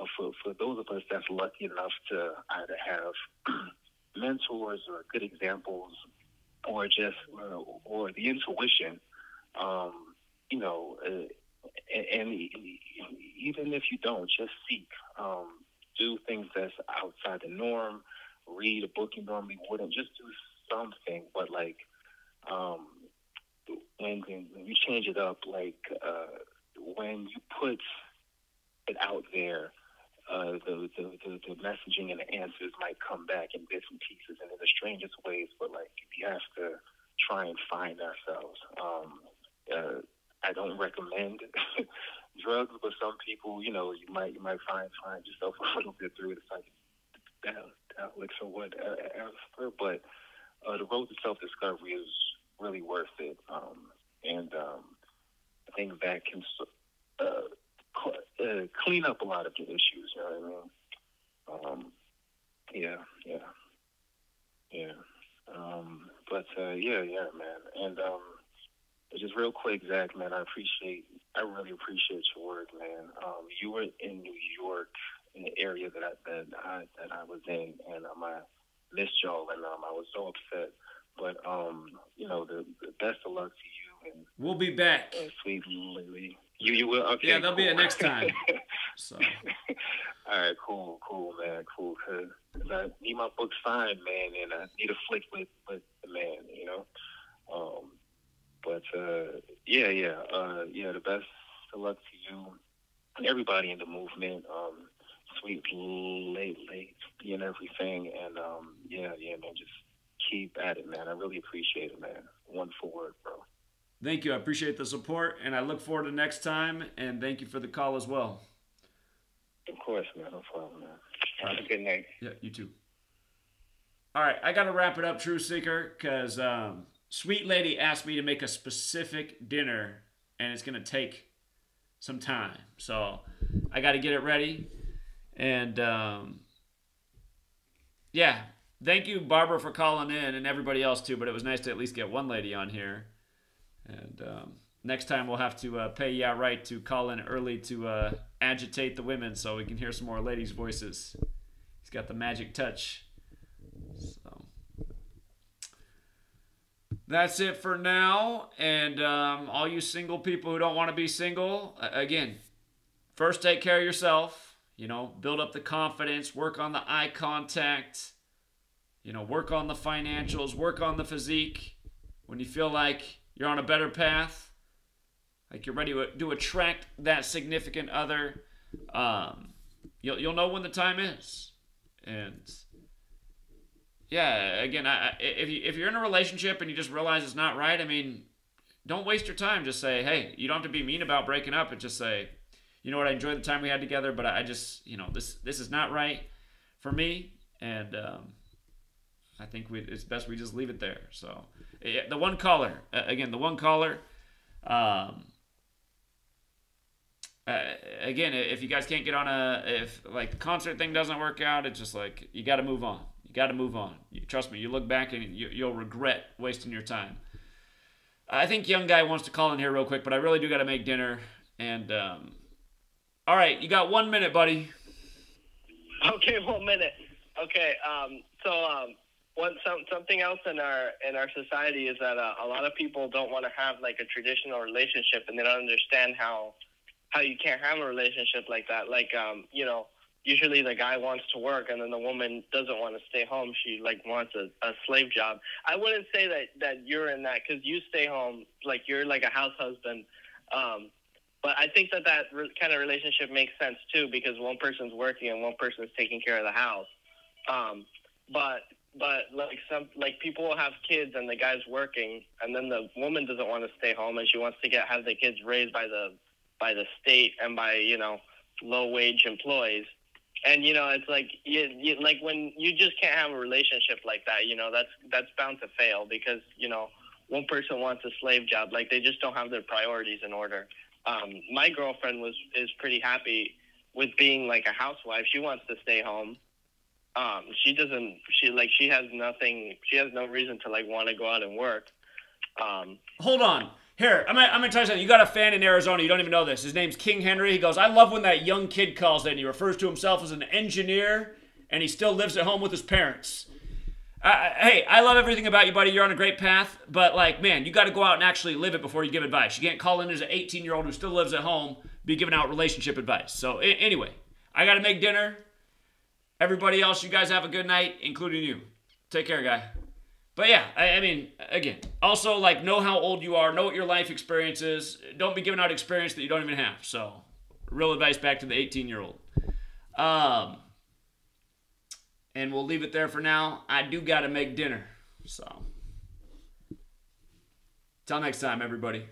uh, for, for those of us that's lucky enough to either have mentors or good examples or just uh, or the intuition, um, you know, uh, and, and, even if you don't, just seek, um, do things that's outside the norm, read a book you normally wouldn't, just do something. But like, um, when, when you change it up, like uh, when you put it out there uh, the, the, the, the messaging and the answers might come back in bits and pieces and in the strangest ways, but like we have to try and find ourselves. Um, uh, I don't recommend drugs, but some people, you know, you might you might find find yourself a little bit through the psychedelics or whatever. But uh, the road to self discovery is really worth it, um, and um, I think that can. Uh, uh, clean up a lot of the issues. You know what I mean? Um, yeah, yeah, yeah. Um, but uh, yeah, yeah, man. And um, just real quick, Zach, man, I appreciate, I really appreciate your work, man. Um, you were in New York, in the area that I that I that I was in, and um, I missed y'all, and um, I was so upset. But um, you know, the, the best of luck to you. And we'll be back. Sweet Lily. You you will okay. Yeah, there'll cool. be a next time. so. All right, cool, cool, man, cool. Cause I need my book signed, man, and I need a flick with with the man, you know. Um, but uh, yeah, yeah, uh, yeah. The best of luck to you and everybody in the movement. Um, sweet late, late, and everything. And um, yeah, yeah, man, just keep at it, man. I really appreciate it, man. One forward, bro. Thank you. I appreciate the support, and I look forward to next time. And thank you for the call as well. Of course, man. No problem, man. Have a good night. Yeah, you too. All right, I got to wrap it up, True Seeker, because um, Sweet Lady asked me to make a specific dinner, and it's going to take some time. So I got to get it ready. And um, yeah, thank you, Barbara, for calling in, and everybody else too. But it was nice to at least get one lady on here. And um, next time we'll have to uh, pay Yeah Right to call in early to uh, agitate the women so we can hear some more ladies' voices. He's got the magic touch. So that's it for now. And um, all you single people who don't want to be single, again, first take care of yourself. You know, build up the confidence, work on the eye contact, you know, work on the financials, work on the physique. When you feel like you're on a better path, like you're ready to attract that significant other, um, you'll, you'll know when the time is. And yeah, again, I, if, you, if you're in a relationship and you just realize it's not right, I mean, don't waste your time. Just say, hey, you don't have to be mean about breaking up, and just say, you know what, I enjoyed the time we had together, but I just, you know, this this is not right for me, and um, I think we, it's best we just leave it there. So yeah, the one caller, again, the one caller. Um, uh, again, if you guys can't get on a, if like the concert thing doesn't work out, it's just like you got to move on. You got to move on. You, trust me, you look back and you, you'll regret wasting your time. I think young guy wants to call in here real quick, but I really do got to make dinner. And um, all right, you got one minute, buddy. Okay, one minute. Okay, um, so um, one some, something else in our in our society is that uh, a lot of people don't want to have like a traditional relationship, and they don't understand how how you can't have a relationship like that. Like um, you know, usually the guy wants to work, and then the woman doesn't want to stay home. She like wants a, a slave job. I wouldn't say that that you're in that because you stay home, like you're like a house husband. Um, but I think that that re- kind of relationship makes sense too because one person's working and one person's taking care of the house. Um, but but like some like people have kids and the guy's working and then the woman doesn't want to stay home and she wants to get have the kids raised by the by the state and by you know low wage employees. And you know it's like you, you like when you just can't have a relationship like that you know that's that's bound to fail because you know one person wants a slave job like they just don't have their priorities in order. Um my girlfriend was is pretty happy with being like a housewife. She wants to stay home um she doesn't she like she has nothing she has no reason to like want to go out and work um hold on here, I'm gonna, I'm gonna tell you something. You got a fan in Arizona. You don't even know this. His name's King Henry. He goes, I love when that young kid calls in. He refers to himself as an engineer, and he still lives at home with his parents. Uh, hey, I love everything about you, buddy. You're on a great path, but like, man, you got to go out and actually live it before you give advice. You can't call in as an 18 year old who still lives at home, be giving out relationship advice. So, anyway, I got to make dinner. Everybody else, you guys have a good night, including you. Take care, guy. But yeah, I, I, mean, again, also like know how old you are, know what your life experience is. Don't be giving out experience that you don't even have. So, real advice back to the 18 year old. Um, and we'll leave it there for now. I do got to make dinner. So, till next time, everybody.